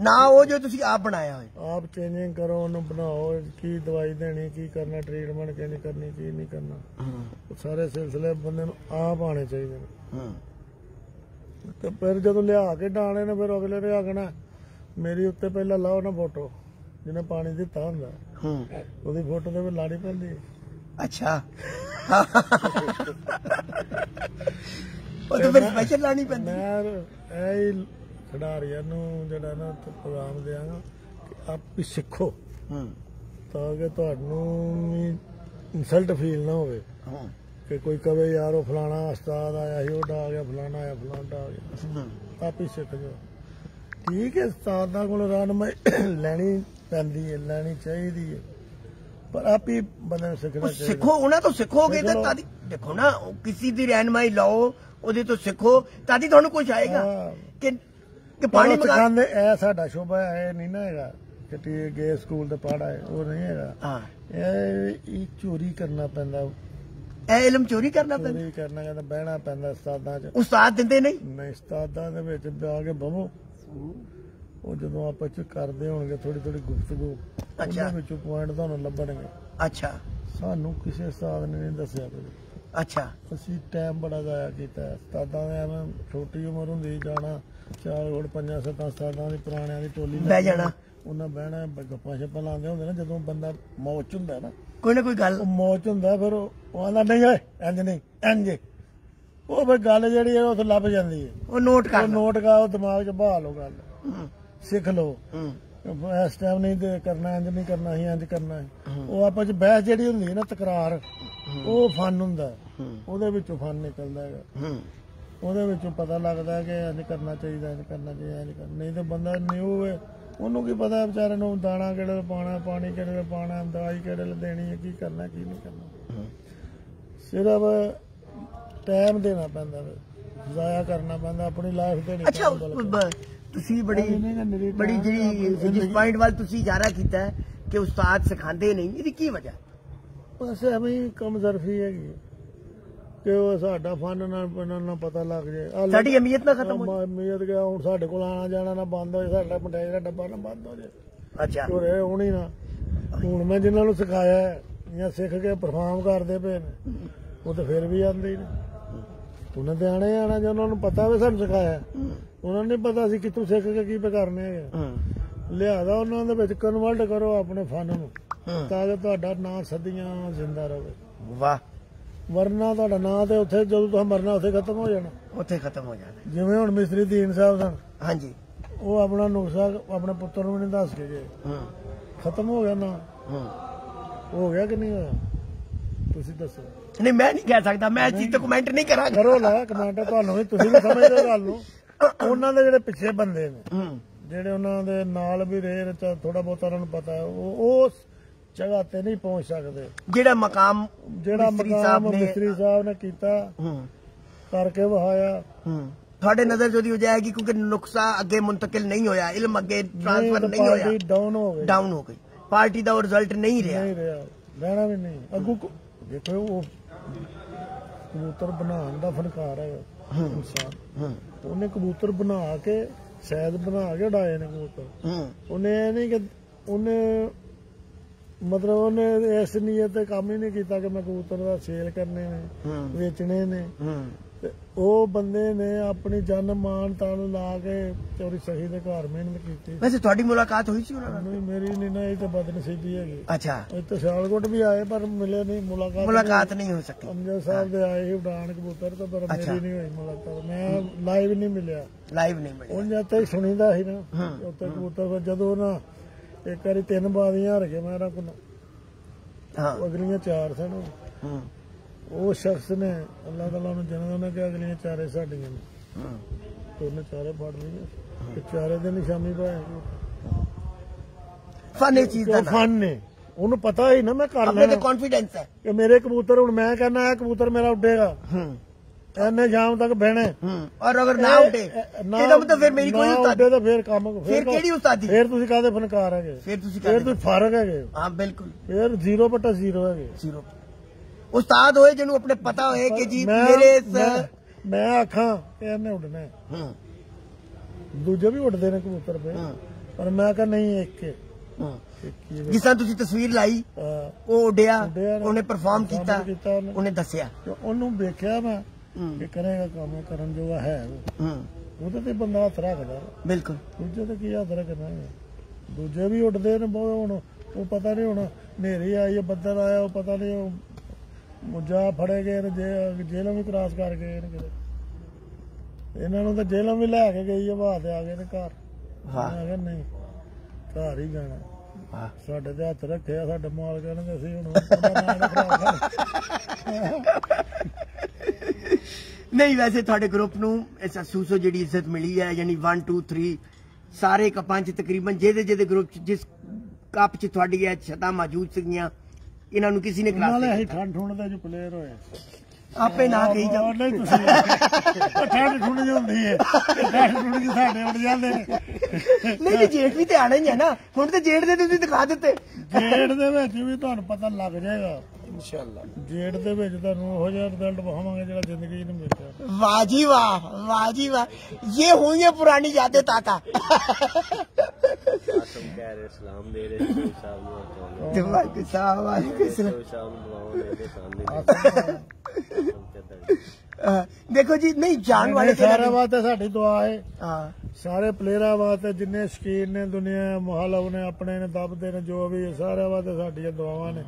ਨਾ ਉਹ ਜੋ ਤੁਸੀਂ ਆਪ ਬਣਾਇਆ ਹੋਏ ਆਪ ਚੇਂਜਿੰਗ ਕਰੋ ਉਹਨੂੰ ਬਣਾਓ ਕੀ ਦਵਾਈ ਦੇਣੀ ਕੀ ਕਰਨਾ ਟ੍ਰੀਟਮੈਂਟ ਕਿਹਨੀ ਕਰਨੀ ਕੀ ਨਹੀਂ ਕਰਨਾ। ਉਹ ਸਾਰੇ ਸਿਲਸਿਲੇ ਬੰਦੇ ਨੂੰ ਆਪ ਆਣੇ ਚਾਹੀਦੇ ਨੇ। ਹੂੰ। ਤੇ ਫਿਰ ਜਦੋਂ ਲਿਆ ਕੇ ਡਾਣੇ ਨੇ ਫਿਰ ਅਗਲੇ ਨੇ ਆਖਣਾ ਮੇਰੀ ਉੱਤੇ ਪਹਿਲਾਂ ਲਾਓ ਨਾ ਫੋਟੋ ਜਿਹਨੇ ਪਾਣੀ ਦਿੱਤਾ ਹੁੰਦਾ। ਹੂੰ। ਉਹਦੀ ਫੋਟੋ ਤੇ ਲਾਣੀ ਪੈਂਦੀ। ਅੱਛਾ। ਉਹ ਤਾਂ ਫਿਰ ਸਪੈਸ਼ਲ ਲਾਣੀ ਪੈਂਦੀ। ਮੈਂ ਇਹ ਹੀ ਖਿਡਾਰੀਆਂ ਨੂੰ ਜਿਹੜਾ ਨਾ ਪ੍ਰੋਗਰਾਮ ਦਿਆਂਗਾ ਕਿ ਆਪ ਹੀ ਸਿੱਖੋ। ਹੂੰ। ਤਾਂ ਕਿ ਤੁਹਾਨੂੰ ਵੀ ਇਨਸਲਟ ਫੀਲ ਨਾ ਹੋਵੇ। ਹੂੰ। ਕਿ ਕੋਈ ਕਵੇ ਯਾਰ ਉਹ ਫਲਾਣਾ ਉਸਤਾਦ ਆਇਆ ਸੀ ਉਹ ਡਾ ਗਿਆ ਫਲਾਣਾ ਆਇਆ ਫਲਾਣਾ ਆ ਗਿਆ। ਆਪ ਹੀ ਸਿੱਖ ਜਾਓ। ਠੀਕ ਹੈ ਉਸਤਾਦਾਂ ਕੋਲ ਰਾਨਮਾਈ ਲੈਣੀ ਪੈਂਦੀ ਹੈ ਲੈਣੀ ਚਾਹੀਦੀ ਹੈ। ਪਰ ਆਪ ਹੀ ਬੰਦੇ ਨੂੰ ਸਿੱਖਣਾ ਉਹ ਚਾਹੀਦਾ। ਸਿੱਖੋ ਉਹਨਾਂ ਤੋਂ ਸਿੱਖੋਗੇ ਤਾਂ। ਤਾਦੀ ਦੇਖੋ ਨਾ ਕਿਸੇ ਦੀ ਰਹਿਨਮਾਈ ਲਓ ਉਹਦੇ ਤੋਂ ਸਿੱਖੋ ਤਾਦੀ ਤੁਹਾਨੂੰ ਕੁਝ ਆਏਗਾ। ਕਿ ਕਿ ਪਾਣੀ ਸਿਖਾਉਂਦੇ ਇਹ ਸਾਡਾ ਸ਼ੋਭਾ ਹੈ ਨਹੀਂ ਨਾ ਹੈਗਾ ਕਿ ਟੀ ਗਏ ਸਕੂਲ ਤੇ ਪੜ੍ਹਾ ਹੈ ਉਹ ਨਹੀਂ ਹੈਗਾ। ਹਾਂ। ਇਹ ਇਹ ਚੋਰੀ ਕਰਨਾ ਪੈਂਦਾ। ਇਹ ਇਲਮ ਚੋਰੀ ਕਰਨਾ ਪੈਂਦਾ। ਚੋਰੀ ਕਰਨਾ ਕਹਿੰਦਾ ਬਹਿਣਾ ਪੈਂਦਾ ਉਸਤਾਦਾਂ 'ਚ। ਉਸਤਾਦ ਦਿੰਦੇ ਨਹੀਂ। ਨਹੀਂ ਉਸਤਾਦਾਂ ਦੇ ਵਿੱਚ ਆ ਕੇ ਬਵੋ। ਉਹ ਜਦੋਂ ਆਪਸ ਚ ਕਰਦੇ ਹੋਣਗੇ ਥੋੜੀ ਥੋੜੀ ਗੁਫ਼ਤਗੂ ਅੱਛਾ। ਵਿੱਚੋਂ ਪੁਆਇੰਟ ਤੁਹਾਨੂੰ ਲੱਭਣਗੇ। ਅੱਛਾ। ਸਾਨੂੰ ਕਿਸੇ ਉਸਤਾਦ ਨੇ ਨਹੀਂ ਦੱਸਿਆ ਕੁਝ ਅੱਛਾ। ਅਸੀਂ ਟਾਈਮ ਬੜਾ ਜ਼ਾਇਆ ਕੀਤਾ। ਉਸਤਾਦਾਂ ਐਵੇਂ ਛੋਟੀ ਉਮਰ ਹੁੰਦੀ ਜਾਣਾ ਚਾਰ ਕੋਲ ਪੰਜਾਂ ਸੱਤਾਂ ਉਸਤਾਦਾਂ ਦੀ ਪੁਰਾਣਿਆਂ ਦੀ ਟੋਲੀ ਬਹਿ ਜਾਣਾ। ਉਹਨਾਂ ਬਹਿਣਾ ਗੱਪਾਂ ਛੱਪਾਂ ਲਾਉਂਦੇ ਹੁੰਦੇ ਨਾ ਜਦੋਂ ਬੰਦਾ ਮੌਚ ਹੁੰਦਾ ਨਾ। ਕੋਈ ਨਾ ਕੋਈ ਗੱਲ। ਮੌਚ ਹੁੰਦਾ ਫਿਰ ਉਹ ਉਹ ਆਂਦਾ ਨਹੀਂ ਓਏ ਇੰਜ ਨਹੀਂ ਇੰਜ ਉਹ ਫਿਰ ਗੱਲ ਜਿਹੜੀ ਹੈ ਉਹ ਉੱਥੇ ਲੱਭ ਜਾਂਦੀ ਹੈ ਉਹ ਨੋਟ ਉਹ ਕਰ ਨੋਟ ਕਰਾਓ ਦਿਮਾਗ 'ਚ ਬਹਾ ਲਓ ਗੱਲ। ਹੂੰ, ਸਿੱਖ ਲਓ। ਹੂੰ, ਇਸ ਟਾਈਮ ਨਹੀਂ ਤੇ ਕਰਨਾ ਇੰਜ ਨਹੀਂ ਕਰਨਾ ਸੀ ਇੰਜ ਕਰਨਾ। ਹੈ। ਉਹ ਆਪਸ ਚ ਬਹਿਸ ਜਿਹੜੀ ਹੁੰਦੀ ਹੈ ਨਾ ਤਕਰਾਰ ਉਹ ਫਨ ਹੁੰਦਾ। ਹੈ। ਹੂੰ, ਉਹਦੇ ਵਿੱਚੋਂ ਫਨ ਨਿਕਲਦਾ ਹੈਗਾ। ਹੂੰ, ਉਹਦੇ ਵਿੱਚੋਂ ਪਤਾ ਲੱਗਦਾ ਹੈ ਕਿ ਇੰਜ ਕਰਨਾ ਚਾਹੀਦਾ ਇੰਜ ਕਰਨਾ ਚਾਹੀਦਾ ਇੰਜ ਕਰਨਾ। ਨਹੀਂ ਤੇ ਬੰਦਾ ਨਿਊ ਹੈ ਉਹਨੂੰ ਕੀ ਪਤਾ ਵਿਚਾਰੇ ਨੂੰ ਦਾਣਾ ਕਿਹੜੇ ਪਾਣਾ ਪਾਣੀ ਕਿਹੜੇ ਪਾਣਾ ਦਵਾਈ ਕਿਹੜੇ ਦੇਣੀ ਹੈ ਕੀ ਕਰਨਾ ਕੀ ਨਹੀਂ ਕਰਨਾ। ਹੂੰ। ਸਿਰਫ ਟਾਈਮ ਦੇਣਾ ਪੈਂਦਾ ਵੇ ਜ਼ਾਇਆ ਕਰਨਾ ਪੈਂਦਾ ਆਪਣੀ ਲਾਈਫ ਅੱਛਾ ਪੈਂਦੀ ਉਸ- ਬ- ਤੁਸੀਂ ਬੜੀ ਨਹੀਂ ਬੜੀ ਜਿਹੜੀ ਜਿਸ ਪੁਆਇੰਟ ਵੱਲ ਤੁਸੀਂ ਇਸ਼ਾਰਾ ਕੀਤਾ ਹੈ ਕਿ ਉਸਤਾਦ ਸਿਖਾਉਂਦੇ ਨਹੀਂ ਇਹਦੀ ਕੀ ਵਜ੍ਹਾ? ਬਸ ਐਵੇਂ ਹੀ ਕੰਮ ਜ਼ਰਫੀ ਹੈਗੀ ਹੈ। ਕਿ ਉਹ ਸਾਡਾ ਫਨ ਨਾ ਇਹਨਾਂ ਨੂੰ ਪਤਾ ਲੱਗ ਆਹ ਲੈ- ਸਾਡੀ ਅਮੀਅਤ ਨਾ ਖਤਮ ਹੋ ਉਮੀਦ ਗਿਆ ਹੁਣ ਸਾਡੇ ਕੋਲ ਆਣਾ ਜਾਣਾ ਨਾ ਬੰਦ ਹੋ ਜਾਏ ਸਾਡਾ ਮਠਿਆਈ ਦਾ ਡੱਬਾ ਨਾ ਬੰਦ ਹੋ ਜਾਏ ਅੱਛਾ। ਤੁਰੇ ਹੋਣੀ ਨਾ। ਹੁਣ ਮੈਂ ਜਿਨ੍ਹਾਂ ਨੂੰ ਸਿਖਾਇਆ ਹੈ, ਜਾਂ ਸਿੱਖ ਕੇ ਪਰਫਾਰਮ ਕਰਦੇ ਪਏ ਨੇ ਉਹ ਤਾਂ ਫਿਰ ਵੀ ਆਉਂਦੇ ਹੀ ਨੇ। ਉਹਨਾਂ ਦੇ ਆਣੇ ਆਣਾ ਜੇ ਉਹਨਾਂ ਨੂੰ ਪਤਾ ਵੀ ਸਾਨੂੰ ਸਿਖਾਇਆ। ਉਹਨਾਂ ਨੂੰ ਪਤਾ ਸੀ ਕਿੱਥੋਂ ਸਿੱਖ ਕੇ ਕੀ ਕਰਨੇ ਹੈਗੇ। ਹੂੰ। ਲਿਆਦਾ ਉਹਨਾਂ ਦੇ ਵਿੱਚ ਕਨਵਰਟ ਕਰੋ ਆਪਣੇ ਫਨ ਨੂੰ। ਤਾਂ ਕਿ ਤੁਹਾਡਾ ਨਾਂ ਸਦੀਆਂ ਜ਼ਿੰਦਾ ਰਹੇ ਵਾਹ। ਵਰਨਾ ਤੁਹਾਡਾ ਨਾਂ ਤੇ ਉੱਥੇ ਜਦੋਂ ਤੁਸੀਂ ਮਰਨਾ ਉੱਥੇ ਖਤਮ ਹੋ ਜਾਣਾ। ਉੱਥੇ ਖਤਮ ਹੋ ਜਾਣਾ। ਜਿਵੇਂ ਹੁਣ ਮਿਸਤਰੀ ਦੀਨ ਸਾਹਿਬ ਸਨ ਹਾਂਜੀ। ਉਹ ਆਪਣਾ ਨੁਕਸਾ ਆਪਣੇ ਪੁੱਤਰ ਨੂੰ ਵੀ ਨਹੀਂ ਦੱਸ ਕੇ ਗਏ। ਹੂੰ। ਖਤਮ ਹੋ ਗਿਆ ਨਾ। ਹੂੰ। ਹੋ ਗਿਆ ਕਿ ਨਹੀਂ ਹੋਇਆ? ਤੁਸੀਂ ਦੱਸੋ। ਨਹੀਂ ਮੈਂ ਨਹੀਂ ਕਹਿ ਸਕਦਾ। ਮੈਂ ਚੀਜ਼ ਤੇ ਕਮੈਂਟ ਨਹੀਂ ਕਰਾਂਗਾ। ਕਰੋ ਲੈ ਕਮੈਂਟ ਤੁਹਾਨੂੰ ਵੀ ਤੁਸੀਂ ਵੀ ਸਮਝਦੇ ਗੱਲ ਨੂੰ ਉਹਨਾਂ ਦੇ ਜਿਹੜੇ ਪਿੱਛੇ ਬੰਦੇ ਨੇ ਜਿਹੜੇ ਉਹਨਾਂ ਦੇ ਨਾਲ ਵੀ ਰਹੇ ਥੋੜਾ ਬਹੁਤਾ ਉਹਨਾਂ ਨੂੰ ਪਤਾ ਹੈ ਉਹ ਉਸ ਜਗ੍ਹਾ ਤੇ ਨਹੀਂ ਪਹੁੰਚ ਸਕਦੇ। ਜਿਹੜਾ ਮਕਾਮ ਜਿਹੜਾ ਮਕਾਮ ਨੇ- ਮਿਸਤਰੀ ਸਾਹਿਬ ਨੇ ਕੀਤਾ ਹੂੰ। ਕਰਕੇ ਵਹਾਇਆ ਹੂੰ। ਤੁਹਾਡੇ ਨਜ਼ਰ ਜਦੀ ਹੋ ਜਾਏਗੀ ਕਿਉਂਕਿ ਨੁਕਸਾ ਅੱਗੇ ਮੁੰਤਕਿਲ ਨਹੀਂ ਹੋਇਆ ਇਲਮ ਅੱਗੇ ਟ੍ਰਾਂਸਫਰ ਨਹੀਂ ਹੋਇਆ। ਪਾਰਟੀ ਡਾਊਨ ਹੋ ਗਈ। ਡਾਊਨ ਹੋ ਗਈ। ਪਾਰਟੀ ਦਾ ਰਿਜ਼ਲਟ ਨਹੀਂ ਰਿਹਾ। ਨਹੀਂ ਰਿਹਾ। ਰਹਿਣਾ ਵੀ ਨਹੀਂ। ਅੱਗੂ ਦੇਖੋ ਉਹ ਕਬੂਤਰ ਬਣਾਉਣ ਦਾ ਫਨਕਾਰ ਹੈ ਇਨਸਾਨ। ਉਹਨੇ ਕਬੂਤਰ ਬਣਾ ਕੇ ਸ਼ਾਇਦ ਬਣਾ ਕੇ ਉਡਾਏ ਨੇ ਕਬੂਤਰ। ਹੂੰ। ਉਹਨੇ ਇਹ ਨਹੀਂ ਕਿ ਉਹਨੇ ਮਤਲਬ ਉਹਨੇ ਇਸ ਨੀਅਤ ਤੇ ਕੰਮ ਹੀ ਨਹੀਂ ਕੀਤਾ ਕਿ ਮੈਂ ਕਬੂਤਰ ਦਾ ਸੇਲ ਕਰਨੇ ਨੇ ਵੇਚਣੇ ਨੇ। ਤੇ ਉਹ ਬੰਦੇ ਨੇ ਆਪਣੀ ਜਾਨ ਮਾਨ ਤਾਨ ਲਾ ਕੇ ਚੋਰੀ ਸਹੀ ਦੇ ਘਰ ਮਿਹਨਤ ਕੀਤੀ। ਵੈਸੇ ਤੁਹਾਡੀ ਮੁਲਾਕਾਤ ਹੋਈ ਸੀ ਉਹਨਾਂ ਨਾਲ? ਨਹੀਂ ਮੇਰੀ ਨਹੀਂ ਨਾ ਇਹ ਤਾਂ ਬਦਨਸੀਬੀ ਹੈਗੀ। ਅੱਛਾ। ਇੱਥੇ ਸਿਆਲਕੋਟ ਵੀ ਆਏ ਪਰ ਮਿਲੇ ਨਹੀਂ ਮੁਲਾਕਾਤ ਮੁਲਾਕਾਤ ਨਹੀਂ ਹੋ ਸਕੀ। ਅੰਜਦ ਸਾਹਿਬ ਦੇ ਆਏ ਸੀ ਉਡਾਨ ਕਬੂਤਰ ਤੋਂ ਪਰ। ਮੇਰੀ ਨਹੀਂ ਹੋਈ ਮੁਲਾਕਾਤ। ਮੈਂ ਲਾਈਵ ਨਹੀਂ ਮਿਲਿਆ। ਲਾਈਵ ਨਹੀਂ ਮਿਲਿਆ। ਉਹ ਜਦ ਤੱਕ ਸੁਣੀਦਾ ਸੀ ਨਾ। ਉੱਤੇ ਕਬੂਤਰ ਜਦੋਂ ਨਾ ਇੱਕ ਵਾਰੀ ਤਿੰਨ ਬਾਦੀਆਂ ਹਰ ਕੇ ਮੈਂ ਰੱਖ ਹਾਂ। ਅਗਲੀਆਂ ਚਾਰ ਸਨ। ਹੂੰ। ਉਹ ਸ਼ਖਸ ਨੇ ਅੱਲਾਹ ਤਾਲਾ ਨੂੰ ਜਨਮ ਉਹਨੇ ਕਿ ਅਗਲੀਆਂ ਚਾਰੇ ਸਾਡੀਆਂ ਨੇ। ਹੂੰ। ਉਹਨੇ ਚਾਰੇ ਫੜ ਲਈਆਂ ਤੇ ਚਾਰੇ ਦੇ ਨਿਸ਼ਾਨੀ ਪਾਏ ਫਨ ਇਹ ਚੀਜ਼ ਦਾ ਫਨ ਨੇ। ਉਹਨੂੰ ਪਤਾ ਹੀ ਨਾ ਮੈਂ ਕਰ ਆਪਣੇ ਤੇ ਲੈਣਾ। ਕੌਨਫੀਡੈਂਸ ਹੈ। ਕਿ ਮੇਰੇ ਕਬੂਤਰ ਹੁਣ ਮੈਂ ਕਹਿੰਦਾ ਇਹ ਕਬੂਤਰ ਮੇਰਾ ਉੱਡੇਗਾ। ਹੂੰ। ਐਨੇ ਸ਼ਾਮ ਤੱਕ ਬਹਿਣਾ ਹੂੰ। ਔਰ ਅਗਰ ਨਾ ਉੱਡੇ ਇਹਦਾ ਮਤਲਬ ਫਿਰ ਮੇਰੀ ਕੋਈ ਉਸਤਾਦੀ ਉੱਡੇ ਤਾਂ ਫਿਰ ਕੰਮ ਫਿਰ ਕਿਹੜੀ ਉਸਤਾਦੀ? ਫਿਰ ਤੁਸੀਂ ਕਾਹਦੇ ਫਨਕਾਰ ਹੈਗੇ? ਫਿਰ ਤੁਸੀਂ ਫਿਰ ਤੁਸੀਂ ਫ਼ਰਕ ਹੈਗੇ। ਹਾਂ ਬਿਲਕੁਲ। ਫਿਰ 0 ਬਟਾ 0 ਹੈਗੇ। ਜ਼ੀਰੋ ਉਸਤਾਦ ਹੋਏ ਜਿਹਨੂੰ ਆਪਣੇ ਪਤਾ ਹੋਏ ਕਿ ਜੀ ਮੇਰੇ ਇਸ ਮੈਂ- ਆਖਾਂ ਇਹਨੇ ਉੱਡਣਾ ਹੈ। ਦੂਜੇ ਵੀ ਉੱਡਦੇ ਨੇ ਕਬੂਤਰ ਪੇ ਹੂੰ। ਪਰ ਮੈਂ ਕਹਾਂ ਨਹੀਂ ਇੱਕ ਹੈ। ਜਿਸ ਤਰ੍ਹਾਂ ਤੁਸੀਂ ਤਸਵੀਰ ਲਾਈ ਉਹ ਉੱਡਿਆ। ਉਹਨੇ ਪਰਫਾਰਮ ਕੀਤਾ ਉਹਨੇ। ਦੱਸਿਆ। ਉਹਨੂੰ ਵੇਖਿਆ ਮੈਂ ਕਿ ਕਰੇਗਾ ਕੰਮ ਕਰਨ ਜੋਗਾ ਹੈ ਉਹ। ਹੂੰ। ਉਹਦੇ ਤੇ ਬੰਦਾ ਹੱਥ ਰੱਖਦਾ। ਬਿਲਕੁਲ। ਦੂਜੇ ਤੇ ਕੀ ਹੱਥ ਰੱਖਣਾ ਦੂਜੇ ਵੀ ਉੱਡਦੇ ਨੇ ਬਹੁਤ ਹੁਣ ਉਹ ਪਤਾ ਨਹੀਂ ਹੁਣ ਹਨੇਰੀ ਆਈ ਬੱਦਲ ਆਇਆ ਉਹ ਪਤਾ ਨਹੀਂ ਮੁੱਜਾ ਫੜੇ ਗਏ ਨੇ ਜੇ ਜੇਲੋਂ ਵੀ ਕ੍ਰਾਸ ਕਰ ਗਏ ਨੇ ਕਿਤੇ। ਇਹਨਾਂ ਨੂੰ ਤਾਂ ਜੇਲੋਂ ਵੀ ਲੈ ਕੇ ਗਈ ਹੈ ਬਾਹਰ ਤੇ ਆ ਗਏ ਨੇ ਘਰ। ਕਿਹਾ ਨਹੀਂ ਘਰ ਹੀ ਜਾਣਾ। ਸਾਡੇ ਤੇ ਹੱਥ ਰੱਖਿਆ ਸਾਡੇ ਮਾਲਕ ਨੇ ਅਸੀਂ ਹੁਣ। ਨਹੀਂ ਵੈਸੇ ਤੁਹਾਡੇ ਗਰੁੱਪ ਨੂੰ ਇਸ ਅਸੂਸੋ ਜਿਹੜੀ ਇੱਜ਼ਤ ਮਿਲੀ ਹੈ ਯਾਨੀ 1 2 3 ਸਾਰੇ ਕੱਪਾਂ 'ਚ ਤਕਰੀਬਨ ਜਿਹਦੇ ਜਿਹਦੇ ਗਰੁੱਪ 'ਚ ਜਿਸ ਕੱਪ 'ਚ ਤੁਹਾਡੀ ਇਹ ਛਤਾ ਮੌਜੂਦ ਸੀਗੀਆਂ ਇਹਨਾਂ ਨੂੰ ਕਿਸੇ ਨੇ ਕਲਾਸ ਨੇ ਨਹੀਂ ਅਸੀਂ ਠੰਡ ਠੁੰਡ ਦੇ ਜੋ ਪਲੇਅਰ ਹੋਏ ਆਪੇ ਨਾ ਕਹੀ ਜਾ ਨਹੀਂ ਤੁਸੀਂ ਉਹ ਠੰਡ ਠੁੰਡ ਜਿਹੀ ਹੁੰਦੀ ਹੈ। ਠੰਡ ਠੁੰਡ ਜਿਹੀ ਸਾਡੇ ਉੱਡ ਜਾਂਦੇ ਨੇ। ਨਹੀਂ ਜੇਠ ਵੀ ਤੇ ਆਣਾ ਹੀ ਹੈ ਨਾ ਹੁਣ ਤੇ ਜੇਠ ਦੇ ਤੁਸੀਂ ਦਿਖਾ ਦਿੱਤੇ। ਜੇੜ ਦੇ ਵਿੱਚ ਵੀ ਤੁਹਾਨੂੰ ਪਤਾ ਲੱਗ ਜਾਏਗਾ। ਇਨਸ਼ਾਅੱਲਾ। ਗੇਟ ਦੇ ਵਿੱਚ ਤੁਹਾਨੂੰ ਉਹ ਜਿਹਾ ਰਿਜ਼ਲਟ ਪਾਵਾਂਗੇ ਜਿਹੜਾ ਜ਼ਿੰਦਗੀ 'ਚ ਨਹੀਂ ਵਾਹ ਜੀ ਵਾਹ ਵਾਹ ਜੀ ਵਾਹ। ਇਹ ਹੋਈ ਪੁਰਾਣੀ ਯਾਦੇ ਤਾਕਾ ਆਸਮ ਕਹਿ ਰਹੇ ਸਲਾਮ ਦੇ ਰਹੇ ਸਾਹਿਬ ਨੂੰ ਤੇ ਵਾਹਿਗੁਰੂ ਸਾਹਿਬ ਸਾਹਿਬ ਦੇਖੋ ਜੀ ਨਹੀਂ ਜਾਣ ਵਾਲੇ ਸਾਰਾ ਵਾਸਤੇ ਸਾਡੀ ਦੁਆ ਹੈ। ਹਾਂ। ਸਾਰੇ ਪਲੇਅਰਾਂ ਵਾਸਤੇ ਜਿੰਨੇ ਸ਼ਕੀਨ ਨੇ ਦੁਨੀਆ ਮੁਹੱਲਾ ਉਹਨੇ ਆਪਣੇ ਨੇ ਦੱਬਦੇ ਨੇ ਜੋ ਵੀ ਸਾਰਿਆਂ ਵਾਸਤੇ ਸਾਡੀਆਂ ਦੁਆਵਾਂ ਨੇ।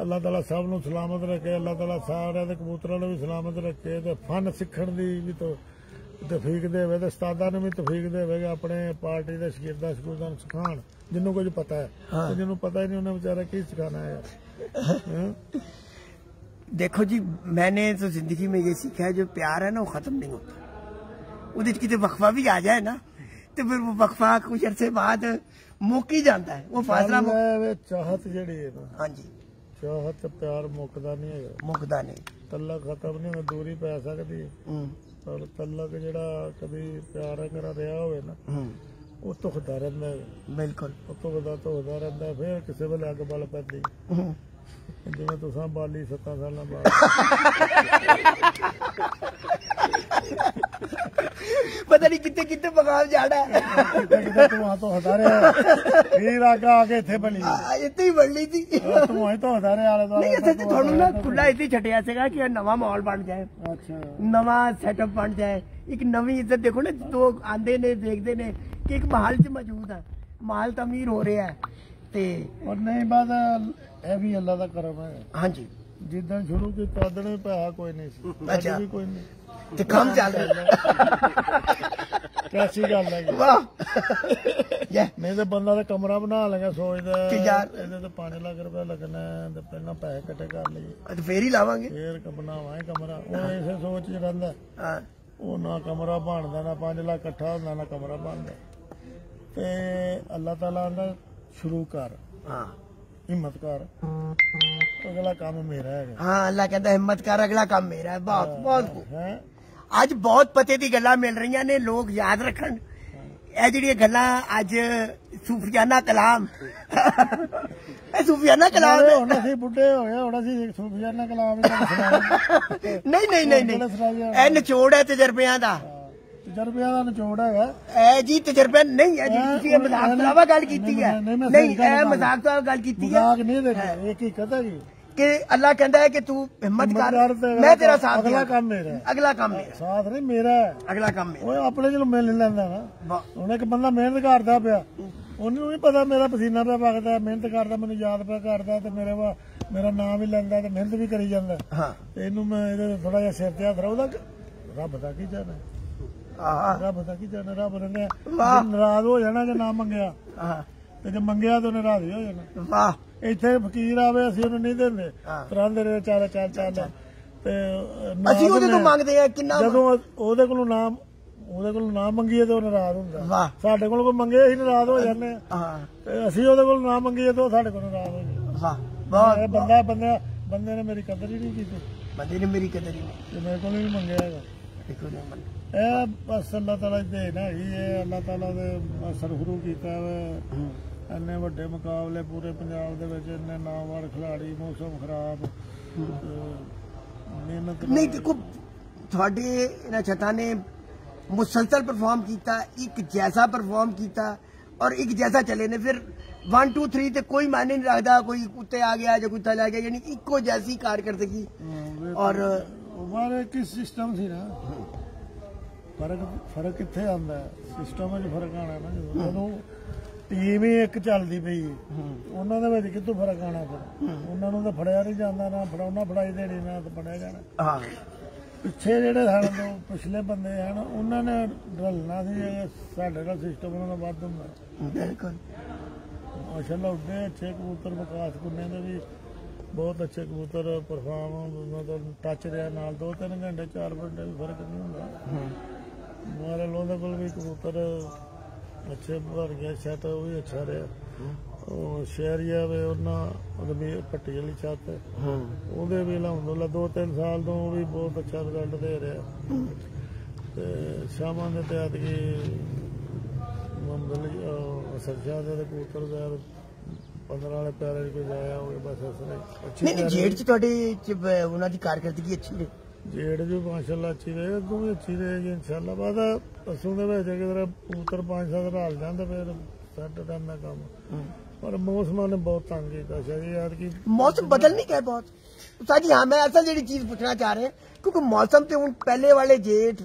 ਅੱਲਾਹ ਤਾਲਾ ਸਭ ਨੂੰ ਸਲਾਮਤ ਰੱਖੇ ਅੱਲਾਹ ਤਾਲਾ ਸਾਰਿਆਂ ਦੇ ਕਬੂਤਰਾਂ ਨੂੰ ਵੀ ਸਲਾਮਤ ਰੱਖੇ ਤੇ ਫਨ ਸਿੱਖਣ ਦੀ ਵੀ ਤੋ ਤਫੀਕ ਦੇਵੇ ਤੇ ਉਸਤਾਦਾਂ ਨੂੰ ਵੀ ਤਫੀਕ ਦੇਵੇ ਕਿ ਆਪਣੇ ਪਾਰਟੀ ਦੇ ਸ਼ਗਿਰਦਾਂ ਸਕੂਲਾਂ ਨੂੰ ਸਿਖਾਉਣ ਜਿੰਨੂੰ ਕੁਝ ਪਤਾ ਹੈ ਤੇ ਜਿਹਨੂੰ ਪਤਾ ਹੀ ਨਹੀਂ ਉਹਨੇ ਵਿਚਾਰਾ ਕੀ ਸਿਖਾਣਾ ਹੈ ਹੈਂ? देखो जी मैंने तो जिंदगी में ये सीखा है जो प्यार है ना वो खत्म नहीं होता ਉਹਦੇ ਚ ਕਿਤੇ ਵਕਫਾ ਵੀ ਆ ਜਾਏ ਨਾ ਤੇ ਫਿਰ ਉਹ ਵਕਫਾ ਕੁਝ ਅਰਸੇ ਬਾਅਦ ਮੁੱਕ ਹੀ ਜਾਂਦਾ ਹੈ ਉਹ ਫਾਸਲਾ ਮੁੱਕ- ਗੱਲ ਹੈ ਵੀ ਚਾਹਤ ਜਿਹੜੀ ਹੈ ਨਾ ਹਾਂਜੀ ਚਾਹਤ ਤੇ ਪਿਆਰ ਮੁੱਕਦਾ ਨਹੀਂ ਹੈਗਾ। ਮੁੱਕਦਾ ਨਹੀਂ। ਤਲਕ ਖਤਮ ਨਹੀਂ ਹੁੰਦਾ ਦੂਰੀ ਪੈ ਸਕਦੀ ਹੈ। ਪਰ ਤਲਕ ਜਿਹੜਾ ਕਦੀ ਪਿਆਰ ਕਰਾ ਰਿਹਾ ਹੋਵੇ ਨਾ ਉਹ ਤੁਖਦਾ ਰਹਿੰਦਾ। ਬਿਲਕੁਲ। ਉਹ ਤੁਖਦਾ ਤੁਖਦਾ ਰਹਿੰਦਾ ਫਿਰ ਕਿਸੇ ਵੇਲੇ ਅੱਗ ਬਲ ਪੈਂਦੀ। ਜਿਵੇਂ ਤੁਸੀਂ ਬਾਲੀ 7 ਸਾਲਾਂ ਬਾਅਦ। ਪਤਾ ਨਹੀਂ ਕਿੱਥੇ ਕਿੱਥੇ ਮਕਾਮ ਜਾਣਾ। ਕਿਤੇ ਤੂੰ ਤੋਂ ਹਟਾ ਰਿਹਾ ਫਿਰ ਅੱਗ ਆ ਕੇ ਇੱਥੇ ਬਣੀ। ਆ, ਇੱਥੇ ਹੀ ਬੜਨੀ ਸੀ। ਤੂੰ ਹੀ ਤੋਂ ਹਟਾ ਰਿਹਾ ਆਲੇ ਦੁਆਲੇ। ਨਹੀਂ 'ਚ ਤੁਹਾਨੂੰ ਨਾ ਖੁੱਲਾ ਇੱਥੇ ਛੱਡਿਆ ਸੀਗਾ ਕਿ ਨਵਾਂ ਮਾਹੌਲ ਬਣ ਜਾਏ। ਅੱਛਾ। ਨਵਾਂ ਸੈਟਅਪ ਬਣ ਜਾਏ। ਇੱਕ ਨਵੀਂ ਇੱਜ਼ਤ ਦੇਖੋ ਨਾ ਲੋਕ ਆਂਦੇ ਨੇ ਦੇਖਦੇ ਨੇ ਕਿ ਇੱਕ ਮਾਹੌਲ 'ਚ ਮੌਜੂਦ ਹੈ ਮਾਹੌਲ ਤਾਂ ਅਮੀਰ ਹੋ ਰਿਹਾ ਤੇ ਔਰ ਨਹੀਂ ਬਾਤ ਇਹ ਵੀ ਅੱਲਾ ਦਾ ਕਰਮ ਹੈ। ਹਾਂਜੀ। ਜਿੱਦਾਂ ਸ਼ੁਰੂ ਕੀਤਾ ਉਦੋਂ ਵੀ ਪੈਸਾ ਕੋਈ ਨਹੀਂ ਸੀ ਅੱਜ ਅੱਛਾ। ਵੀ ਕੋਈ ਨਹੀਂ। ਤੇ ਕੰਮ ਚੱਲ ਰਿਹਾ। ਕੈਸੀ ਗੱਲ ਹੈ ਵਾਹ। ਯਾ। ਨਹੀਂ ਤੇ ਬੰਦਾ ਤਾਂ ਕਮਰਾ ਬਣਾ ਲੇਗਾ ਸੋਚਦਾ ਕਿ ਯਾਰ- ਇਹਦੇ ਤੇ 5 ਲੱਖ ਰੁਪਏ ਲੱਗਣਾ ਤੇ ਪਹਿਲਾਂ ਪੈਸੇ ਇਕੱਠੇ ਕਰ ਲਈਏ। ਤੇ ਫੇਰ ਹੀ ਲਾਵਾਂਗੇ। ਫੇਰ ਕ ਬਣਾਵਾਂਗੇ ਕਮਰਾ। ਉਹ ਇਸੇ ਸੋਚ 'ਚ ਰਹਿੰਦਾ ਹਾਂ। ਉਹ ਨਾ ਕਮਰਾ ਬਣਦਾ ਨਾ 5 ਲੱਖ ਇਕੱਠਾ ਹੁੰਦਾ ਨਾ ਕਮਰਾ ਬਣਦਾ। ਤੇ ਅੱਲਾਹ ਤਾਲਾ ਆਂਦਾ ਸ਼ੁਰੂ ਕਰ। ਹਾਂ। ਹਿੰਮਤ ਕਰ। ਅਗਲਾ ਕੰਮ ਮੇਰਾ ਹੈਗਾ। ਹਾਂ ਅੱਲਾ ਕਹਿੰਦਾ ਹਿੰਮਤ ਕਰ ਅਗਲਾ ਕੰਮ ਮੇਰਾ ਹੈ। ਬਹੁਤ ਬਹੁਤ ਅੱਜ ਬਹੁਤ ਪਤੇ ਦੀ ਗੱਲਾਂ ਮਿਲ ਰਹੀਆਂ ਨੇ ਲੋਕ ਯਾਦ ਰੱਖਣ। ਇਹ ਜਿਹੜੀਆਂ ਗੱਲਾਂ ਅੱਜ ਸੂਫੀਆਨਾ ਕਲਾਮ। ਇਹ ਸੂਫੀਆਨਾ ਕਲਾਮ ਹੈ। ਹੁਣ ਅਸੀਂ ਬੁੱਢੇ ਹੋ ਗਏ ਹੁਣ ਅਸੀਂ ਸੂਫੀਆਨਾ ਕਲਾਮ ਨਹੀਂ ਨਹੀਂ ਨਹੀਂ ਨਹੀਂ। ਇਹ ਨਿਚੋੜ ਹੈ ਤਜਰਬਿਆਂ ਦਾ। ਤਜਰਬਿਆਂ ਦਾ ਨਿਚੋੜ ਹੈਗਾ। ਇਹ ਜੀ ਤਜਰਬਾ ਨਹੀਂ ਹੈ ਜੀ ਤੁਸੀਂ ਇਹ ਮਜ਼ਾਕ ਇਹ ਤੋਂ ਇਲਾਵਾ ਗੱਲ ਕੀਤੀ ਹੈ। ਨਹੀਂ, ਇਹ ਮਜ਼ਾਕ ਤੋਂ ਇਲਾਵਾ ਗੱਲ ਕੀਤੀ ਹੈ। ਮਜ਼ਾਕ ਨਹੀਂ ਦੇਖੇ ਇਹ ਕੀ ਕਹਤਾ ਜੀ? ਕਿ ਅੱਲਾਹ ਕਹਿੰਦਾ ਹੈ ਕਿ ਤੂੰ ਹਿੰਮਤ ਕਰ ਮੈਂ ਤੇਰਾ ਸਾਥ ਅਗਲਾ। ਕੰਮ ਮੇਰਾ। ਅਗਲਾ ਕੰਮ ਮੇਰਾ। ਸਾਥ ਨਹੀਂ ਮੇਰਾ। ਅਗਲਾ ਕੰਮ ਮੇਰਾ। ਉਹ ਆਪਣੇ ਜਿਹਨੂੰ ਮਿਲ ਲੈਂਦਾ ਨਾ। ਹੁਣ ਇੱਕ ਬੰਦਾ ਮਿਹਨਤ ਕਰਦਾ ਪਿਆ ਉਹਨੂੰ ਨਹੀਂ ਪਤਾ ਮੇਰਾ ਪਸੀਨਾ ਪਿਆ ਵਗਦਾ ਮਿਹਨਤ ਕਰਦਾ ਮੈਨੂੰ ਯਾਦ ਪਿਆ ਕਰਦਾ ਤੇ ਮੇਰੇ ਵਾ ਮੇਰਾ ਨਾਮ ਵੀ ਲੈਂਦਾ ਤੇ ਮਿਹਨਤ ਵੀ ਕਰੀ ਜਾਂਦਾ। ਹਾਂ। ਇਹਨੂੰ ਮੈਂ ਇਹਦੇ ਥੋੜਾ ਜਿਹਾ ਸਿਰ ਤੇ ਹੱਥ ਰੱਖਦਾ ਰੱਬ ਦਾ ਕੀ ਜਾਣਾ ਰੱਬ ਦਾ ਕੀ ਜਾਣਾ ਰੱਬ ਨੇ ਵਾਹ। ਨਾਰਾਜ਼ ਹੋ ਜਾਣਾ ਜੇ ਨਾ ਮੰਗਿਆ ਤੇ ਜੇ ਮੰਗਿਆ ਤਾਂ ਉਹਨੇ ਰਾਜ਼ੀ ਹੋ ਜਾਣਾ। ਵਾਹ। ਇੱਥੇ ਫਕੀਰ ਆਵੇ ਅਸੀਂ ਉਹਨੂੰ ਨਹੀਂ ਦਿੰਦੇ। ਤਰਾਂਦੇ ਰਹੇ ਚੱਲ ਚੱਲ ਚੱਲ ਤੇ ਅਸੀਂ ਉਹਦੇ ਤੋਂ। ਮੰਗਦੇ ਆ ਕਿੰਨਾ ਜਦੋਂ ਉਹਦੇ ਕੋਲੋਂ ਨਾਮ ਉਹਦੇ ਕੋਲੋਂ ਨਾ ਮੰਗੀਏ ਤੇ ਉਹ ਨਾਰਾਜ਼ ਹੁੰਦਾ। ਵਾਹ। ਸਾਡੇ ਕੋਲ ਕੋਈ ਮੰਗੇ ਅਸੀਂ ਨਾਰਾਜ਼ ਹੋ ਜਾਂਦੇ ਹਾਂ। ਤੇ ਅਸੀਂ ਉਹਦੇ ਕੋਲ ਨਾ ਮੰਗੀਏ ਤੇ ਉਹ ਸਾਡੇ ਕੋਲ ਨਾਰਾਜ਼ ਹੋ ਜਾਂਦਾ ਵਾਹ। ਬਹੁਤ ਬੰਦਾ ਬੰਦਾ ਬੰਦੇ ਨੇ ਮੇਰੀ ਕਦਰ ਹੀ ਨਹੀਂ ਕੀਤੀ। ਬੰਦੇ ਨੇ ਮੇਰੀ ਕਦਰ ਹੀ ਨਹੀਂ ਤੇ ਮੇਰੇ ਕੋਲ ਵੀ ਨਹੀਂ ਮੰਗਿਆ ਹੈਗਾ। ਦੇਖੋ ਨਾ ਮਨ ਇਹ ਬਸ ਅੱਲਾਹ ਤਾਲਾ ਦੀ ਦੇਣ ਹੈਗੀ ਇਹ ਅੱਲਾਹ ਤਾਲਾ ਦੇ ਸਰਫਰੂ ਕੀਤਾ ਵਾ। ਇੰਨੇ ਵੱਡੇ ਮੁਕਾਬਲੇ ਪੂਰੇ ਪੰਜਾਬ ਦੇ ਵਿੱਚ ਇੰਨੇ ਨਾਮਵਰ ਖਿਡਾਰੀ ਮੌਸਮ ਖਰਾਬ ਤੇ ਮਿਹਨਤ ਨਹੀਂ ਦੇਖੋ ਤੁਹਾਡੇ ਇਹਨਾਂ ਛੱਤਾਂ ਨੇ ਮੁਸਲਸਲ ਪਰਫਾਰਮ ਕੀਤਾ ਇੱਕ ਜੈਸਾ ਪਰਫਾਰਮ ਕੀਤਾ ਔਰ ਇੱਕ ਜੈਸਾ ਚੱਲੇ ਨੇ। ਫਿਰ 1 2 3 ਤੇ ਕੋਈ ਮਾਇਨੇ ਨਹੀਂ ਰੱਖਦਾ ਕੋਈ ਉੱਤੇ ਆ ਗਿਆ ਜਾਂ ਕੋਈ ਥੱਲੇ ਆ ਗਿਆ ਯਾਨੀ ਇੱਕੋ ਜੈਸੀ ਕਾਰਕਰਦਗੀ ਔਰ ਹਮਾਰੇ ਕੀ ਸਿਸਟਮ ਸੀ ਨਾ? ਫ਼ਰਕ ਫ਼ਰਕ ਕਿੱਥੇ ਆਉਂਦਾ ਸਿਸਟਮ ਵਿੱਚ ਫ਼ਰਕ ਆਣਾ ਨਾ ਜਦੋਂ। ਟੀਮ ਹੀ ਇੱਕ ਚੱਲਦੀ ਪਈ ਹੈ, ਉਹਨਾਂ ਦੇ ਵਿੱਚ ਕਿੱਥੋਂ ਫ਼ਰਕ ਆਣਾ ਫਿਰ? ਉਹਨਾਂ ਨੂੰ ਤਾਂ ਫੜਿਆ ਨਹੀਂ ਜਾਂਦਾ ਨਾ ਫੜਾਉਣਾ ਫੜਾਈ ਦੇਣੀ ਨਾ ਤਾਂ ਫੜਿਆ ਜਾਣਾ। ਹਾਂ। ਪਿੱਛੇ ਜਿਹੜੇ ਹਨ ਦੋ ਪਿਛਲੇ ਬੰਦੇ ਹਨ ਉਹਨਾਂ ਨੇ ਢਲਣਾ ਸੀ ਸਾਡੇ ਦਾ ਸਿਸਟਮ ਉਹਨਾਂ ਦਾ ਵੱਧ ਹੁੰਦਾ। ਬਿਲਕੁਲ। ਮਾਸ਼ਾਅੱਲਾ ਉੱਡੇ ਅੱਛੇ ਕਬੂਤਰ ਵਿਕਾਸ ਕੁੰਨੇ ਦੇ ਵੀ ਬਹੁਤ ਅੱਛੇ ਕਬੂਤਰ ਪਰਫਾਰਮ ਮਤਲਬ ਟੱਚ ਰਿਹਾ। ਨਾਲ ਦੋ ਤਿੰਨ ਘੰਟੇ ਚਾਰ ਘੰਟੇ ਵੀ ਫ਼ਰਕ ਨਹੀਂ ਹੁੰਦਾ। ਮਾਰੇ ਲੋਦੇ ਕੋਲ ਵੀ ਕਬੂਤਰ ਅੱਛੇ ਬਣ ਗਿਆ ਸੈਟ ਉਹ ਵੀ ਅੱਛਾ ਰਿਹਾ। ਉਹ ਸ਼ਹਿਰੀਆ ਵੇ ਉਹਨਾਂ ਉਹਦੇ ਵੀ ਪੱਟੀ ਵਾਲੀ ਛੱਤ। ਉਹਦੇ ਵੀ ਅਲਹਮਦੁਲਿਲਾ ਦੋ ਤਿੰਨ ਸਾਲ ਤੋਂ ਵੀ ਬਹੁਤ ਅੱਛਾ ਰਿਜ਼ਲਟ ਦੇ ਰਿਹਾ। ਤੇ ਸ਼ਾਮਾਂ ਦੇ ਤੇ ਐਤਕੀ ਮੰਦਲ ਸਰਜਾ ਦੇ ਕਬੂਤਰ ਦਾ 15 ਵਾਲੇ ਪਿਆਰੇ ਕੋਈ ਜਾਇਆ ਹੋਵੇ ਬਸ ਇਸ। ਅੱਛੀ ਨਹੀਂ ਨਹੀਂ ਜੇੜ ਚ ਤੁਹਾਡੇ ਉਹਨਾਂ ਦੀ ਕਾਰਕਰਦਗੀ ਅੱਛੀ ਰਹੀ ਜੇੜ ਜੋ ਮਾਸ਼ਾਅੱਲਾ ਅੱਛੀ ਰਹੇ ਅੱਗੋਂ ਵੀ ਅੱਛੀ ਰਹੇਗੀ ਇਨਸ਼ਾਅੱਲਾ ਬਾਅਦ ਪਸ਼ੂ ਦੇ ਵਿੱਚ ਕਿਧਰ ਕਬੂਤਰ ਪੰਜ ਸੱਤ ਰਾਲ ਜਾਂਦੇ ਫਿਰ ਸੈੱਟ ਕਰਨਾ ਕੰਮ ਪਰ ਮੌਸਮਾਂ ਨੇ ਬਹੁਤ ਤੰਗ ਕੀਤਾ ਸ਼ਾਇਦ ਯਾਰ ਕਿ मौसम बदल नहीं गए बहुत उस्ताद जी हाँ मैं असल जी चीज पूछना चाह रहे हैं क्योंकि मौसम तो हूँ पहले वाले जेठ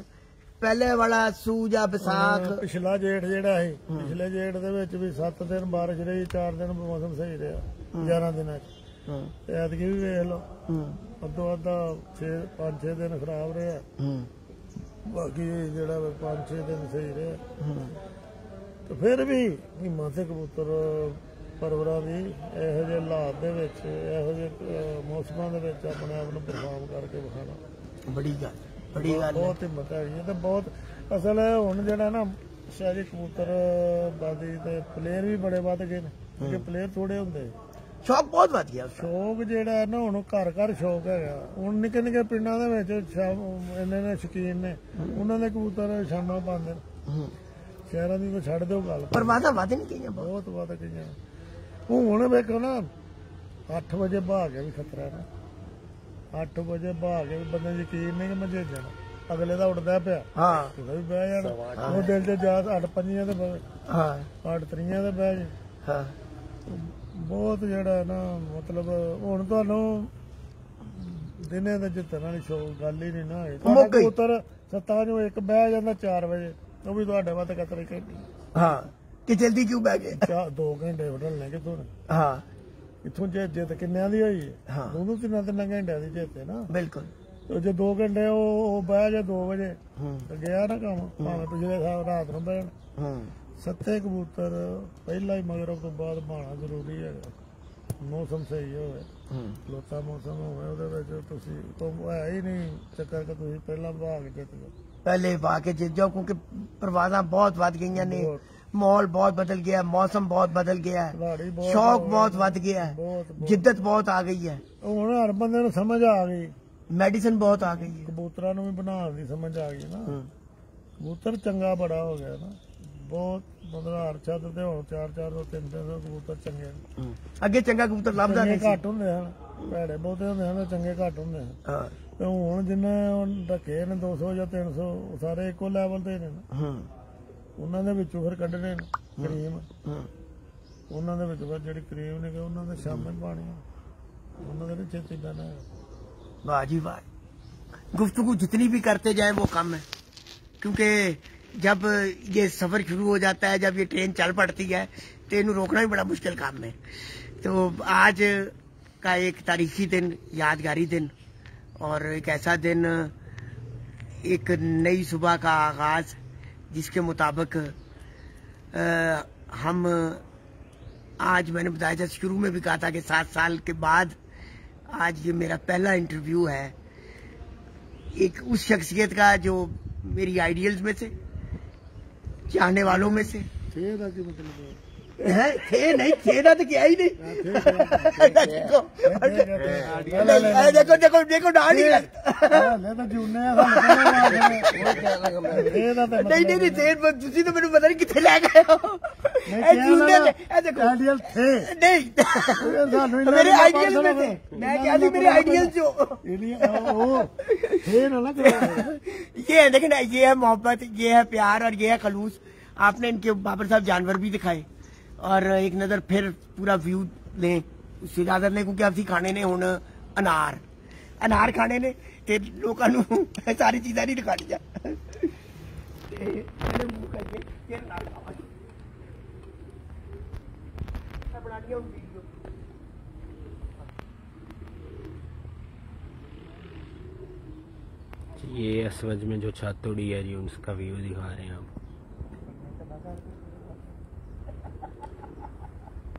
पहले वाला सूजा बैसाख ਪਿਛਲਾ ਜੇਠ ਜਿਹੜਾ ਹੈ ਪਿਛਲੇ ਜੇਠ ਦੇ ਵਿੱਚ ਵੀ 7 ਦਿਨ ਬਾਰਿਸ਼ ਰਹੀ 4 ਦਿਨ ਮੌਸਮ ਸਹੀ ਰਿਹਾ 11 ਦਿਨਾਂ ਚ ਹਾਂ। ਐਤਕੀ ਵੀ ਵੇਖ ਲਓ। ਹਾਂ। ਅੱਧੋ ਅੱਧਾ 6 5 6 ਦਿਨ ਖਰਾਬ ਰਿਹਾ। ਹਾਂ। ਬਾਕੀ ਜਿਹੜਾ 5 6 ਦਿਨ ਸਹੀ ਰਿਹਾ। ਹਾਂ। ਤੇ ਫਿਰ ਵੀ ਹਿੰਮਾ ਤੇ ਕਬੂਤਰ ਪਰਵਰਾਂ ਦੀ ਇਹੋ ਜਿਹੇ ਹਾਲਾਤ ਦੇ ਵਿੱਚ ਇਹੋ ਜਿਹੇ ਮੌਸਮਾਂ ਦੇ ਵਿੱਚ ਆਪਣੇ ਆਪ ਨੂੰ ਪਰਫਾਰਮ ਕਰਕੇ ਵਿਖਾਣਾ ਬੜੀ ਗੱਲ ਬੜੀ ਗੱਲ ਬਹੁਤ ਹਿੰਮਤ ਹੈ ਇਹ ਤਾਂ ਬਹੁਤ ਅਸਲ ਹੁਣ ਜਿਹੜਾ ਨਾ ਸ਼ਾਇਦ ਕਬੂਤਰ ਬਾਦੀ ਤੇ ਪਲੇਅਰ ਵੀ ਬੜੇ ਵੱਧ ਗਏ ਨੇ। ਕਿਉਂਕਿ ਪਲੇਅਰ ਥੋੜੇ ਹੁੰਦੇ। ਸ਼ੌਕ ਬਹੁਤ ਵੱਧ ਗਿਆ ਸ਼ੌਕ ਜਿਹੜਾ ਹੈ ਨਾ ਹੁਣ ਘਰ ਘਰ ਸ਼ੌਕ ਹੈਗਾ। ਹੁਣ ਨਿੱਕੇ ਨਿੱਕੇ ਪਿੰਡਾਂ ਦੇ ਵਿੱਚ ਇੰਨੇ ਨੇ ਸ਼ਕੀਨ ਨੇ ਉਹਨਾਂ ਦੇ ਕਬੂਤਰ ਸ਼ਾਮਾਂ ਪਾਉਂਦੇ ਨੇ। ਸ਼ਹਿਰਾਂ ਦੀ ਕੋ ਛੱਡ ਦਿਓ ਗੱਲ। ਪਰ ਵਾਦਾ ਵੱਧ ਨਹੀਂ ਗਈਆਂ ਬਹੁਤ ਵੱਧ ਗਈਆਂ ਉਹ ਹੁਣ ਵੇਖੋ ਨਾ 8 ਵਜੇ ਭਾਗ ਕੇ ਵੀ ਖਤਰਾ ਨਾ। 8 ਵਜੇ ਭਾਗ ਕੇ ਵੀ ਬੰਦੇ ਯਕੀਨ ਨਹੀਂ ਕਿ ਮੈਂ ਜੇ ਜਾਣਾ। ਅਗਲੇ ਦਾ ਉੱਡਦਾ ਪਿਆ। ਹਾਂ। ਉਹਦਾ ਵੀ ਬਹਿ ਜਾਣਾ। ਉਹ ਦਿਲ ਤੇ ਜਾ 8 ਪੰਜੀਆਂ ਤੇ ਹਾਂ। 8 ਤਰੀਆਂ ਤੇ ਬਹਿ ਜਾ। ਹਾਂ। ਬਹੁਤ ਜਿਹੜਾ ਨਾ ਮਤਲਬ ਹੁਣ ਤੁਹਾਨੂੰ ਦਿਨੇ ਦਾ ਜਿੱਤਣ ਵਾਲੀ ਸ਼ੌਕ ਗੱਲ ਹੀ ਨਹੀਂ ਨਾ ਹੈ ਤੁਹਾਡਾ ਪੁੱਤਰ ਸੱਤਾ ਨੂੰ ਇੱਕ ਬਹਿ ਜਾਂਦਾ 4 ਵਜੇ ਉਹ ਵੀ ਤੁਹਾਡੇ ਵਾਸਤੇ ਕਤਰੇ ਕਹਿੰਦੀ ਹਾਂ ਕਿ ਜਲਦੀ ਕਿਉਂ ਬਹਿ ਗਏ? ਚਾ 2 ਘੰਟੇ ਹੋਟਲ ਲੈ ਕੇ ਤੋਂ ਹਾਂ। ਇਥੋਂ ਜੇ ਜਿੱਤ ਕਿੰਨਿਆਂ ਦੀ ਹੋਈ? ਹੈ। ਦੋਨੋਂ ਤਿੰਨਾਂ ਤਿੰਨਾਂ ਘੰਟਿਆਂ ਦੀ ਜਿੱਤ ਹੈ ਨਾ। ਬਿਲਕੁਲ। ਤੇ ਜੇ 2 ਘੰਟੇ ਉਹ ਬਹਿ ਜਾ 2 ਵਜੇ ਗਿਆ ਨਾ ਕੰਮ ਭਾਵੇਂ ਪਿਛਲੇ ਸਾਲ ਰਾਤ ਨੂੰ ਬਹਿਣ ਹਾਂ। ਸੱਤੇ ਕਬੂਤਰ ਪਹਿਲਾਂ ਹੀ ਮਗਰ ਤੋਂ ਬਾਅਦ ਬਾਣਾ ਜ਼ਰੂਰੀ ਹੈਗਾ। ਮੌਸਮ ਸਹੀ ਹੋਵੇ ਲੋਤਾ ਮੌਸਮ ਹੋਵੇ ਉਹਦੇ ਵਿੱਚ ਤੁਸੀਂ ਕੋਈ ਹੈ ਹੀ ਨਹੀਂ ਚੱਕਰ ਕਿ ਤੁਸੀਂ ਪਹਿਲਾਂ ਭਾਗ ਜਿੱਤ ਲਓ ਪਹਿਲੇ ਭਾਗ ਜਿੱਤ ਜਾਓ ਕਿਉਂਕਿ ਪ੍ਰਵਾਜ਼ਾਂ ਬਹੁਤ ਵੱਧ ਗਈਆਂ ਨੇ। ਮਾਹੌਲ ਬਹੁਤ ਬਦਲ ਗਿਆ ਮੌਸਮ ਬਹੁਤ ਬਦਲ ਗਿਆ। ਸ਼ੌਕ ਬਹੁਤ ਵੱਧ ਗਿਆ। ਜਿੱਦਤ ਬਹੁਤ ਆ ਗਈ ਹੈ। ਹੁਣ ਹਰ ਬੰਦੇ ਨੂੰ ਸਮਝ ਆ ਗਈ। ਮੈਡੀਸਨ ਬਹੁਤ ਆ ਗਈ ਹੈ। ਕਬੂਤਰਾਂ ਨੂੰ ਵੀ ਬਣਾਉਣ ਦੀ ਸਮਝ ਆ ਗਈ ਨਾ। ਕਬੂਤਰ ਚੰਗਾ ਬੜਾ ਹੋ ਗਿਆ ਨਾ। ਬਹੁਤ ਮਤਲਬ ਹਰ ਛੱਤ ਤੇ ਹੁਣ ਚਾਰ ਚਾਰ ਤੋਂ ਤਿੰਨ ਤਿੰਨ ਸੌ ਕਬੂਤਰ ਚੰਗੇ ਨੇ हम्म। अगे चंगा कबूतर लाभदा ਚੰਗੇ नहीं सी। ਘੱਟ ਹੁੰਦੇ ਹਨ ਭੈੜੇ ਬਹੁਤੇ ਹੁੰਦੇ ਹਨ ਤੇ ਚੰਗੇ ਘੱਟ ਹੁੰਦੇ ਹਨ हाँ ਤੇ ਹੁਣ ਜਿੰਨੇ ਰੱਖੇ ਨੇ 200 ਜਾਂ 300 ਉਹ ਸਾਰੇ ਇੱਕੋ ਲੈਵਲ ਤੇ ਨੇ ਨਾ। ਹੂੰ ਉਹਨਾਂ ਦੇ ਵਿੱਚੋਂ ਫਿਰ ਕੱਢਣੇ ਨੇ ਕਰੀਮ ਹੂੰ ਉਹਨਾਂ ਦੇ ਵਿੱਚ ਫਿਰ ਜਿਹੜੀ ਕਰੀਮ ਨੇ ਉਹਨਾਂ ਦੇ ਸ਼ਾਮੇ ਪਾਣੀ ਉਹਨਾਂ ਦੇ ਵਿੱਚ ਚੀਜ਼ਾਂ ਨੇ वाह जी वाह गुफ्तगु जितनी भी करते जाए वो कम है क्योंकि जब ये सफ़र शुरू हो जाता है, जब ये ट्रेन चल पड़ती है तो इन्हें रोकना भी बड़ा मुश्किल काम है। तो आज का एक तारीखी दिन, यादगारी दिन, और एक ऐसा दिन, एक नई सुबह का आगाज़, जिसके मुताबिक हम, आज मैंने बताया था, शुरू में भी कहा था कि सात साल के बाद आज ये मेरा पहला इंटरव्यू है। एक उस शख्सियत का जो मेरी आइडियल्स में से जाने वालों में से मतलब है थे नहीं थे ना तो क्या ही नहीं देखो नहीं, ये देखो देखो देखो डाल ही लग- ਹਲੇ ਤਾਂ ਜੂਨੇ ਆ ਸਾਨੂੰ ਇਹ ਦਾ ਤਾਂ नहीं नहीं नहीं थे तुसी तो मैंने पता नहीं कितने ले गए हो ए, जूने ले- ए, देखो ਆਈਡੀਅਲ ਥੇ नहीं ਇਹ ਸਾਨੂੰ ਇੰਨਾ मेरे ਇੰਨਾ आइडियल्स में ਪਤਾ थे मैं क्या थी मेरे आइडियल्स जो ਇਹਦੀ ਉਹ ਥੇ ਨਾ ਨਾ ਕਰੋ ये है लेकिन ये है मोहब्बत ये है प्यार और ये है खलूस आपने इनके बाबर साहब जानवर भी दिखाए और एक नजर फिर पूरा व्यू लें उससे ज्यादा ने क्योंकि ਅਸੀਂ ਖਾਣੇ ਨੇ ਹੁਣ ਅਨਾਰ ਅਨਾਰ ਖਾਣੇ ਨੇ ਤੇ ਲੋਕਾਂ ਨੂੰ ਇਹ ਸਾਰੀ ਚੀਜ਼ਾਂ ਨਹੀਂ ਦਿਖਾਣੀਆਂ ਤੇ ਇਹਨੇ ਮੂੰਹ ਕਰਕੇ ਫਿਰ ਨਾਲ ਖਾਵਾਂਗੇ ਮੈਂ ਬਣਾਉਣੀ ਹੁਣ ਵੀਡੀਓ ये असवज में जो छत उड़ी है जी उसका व्यू दिखा रहे हैं आप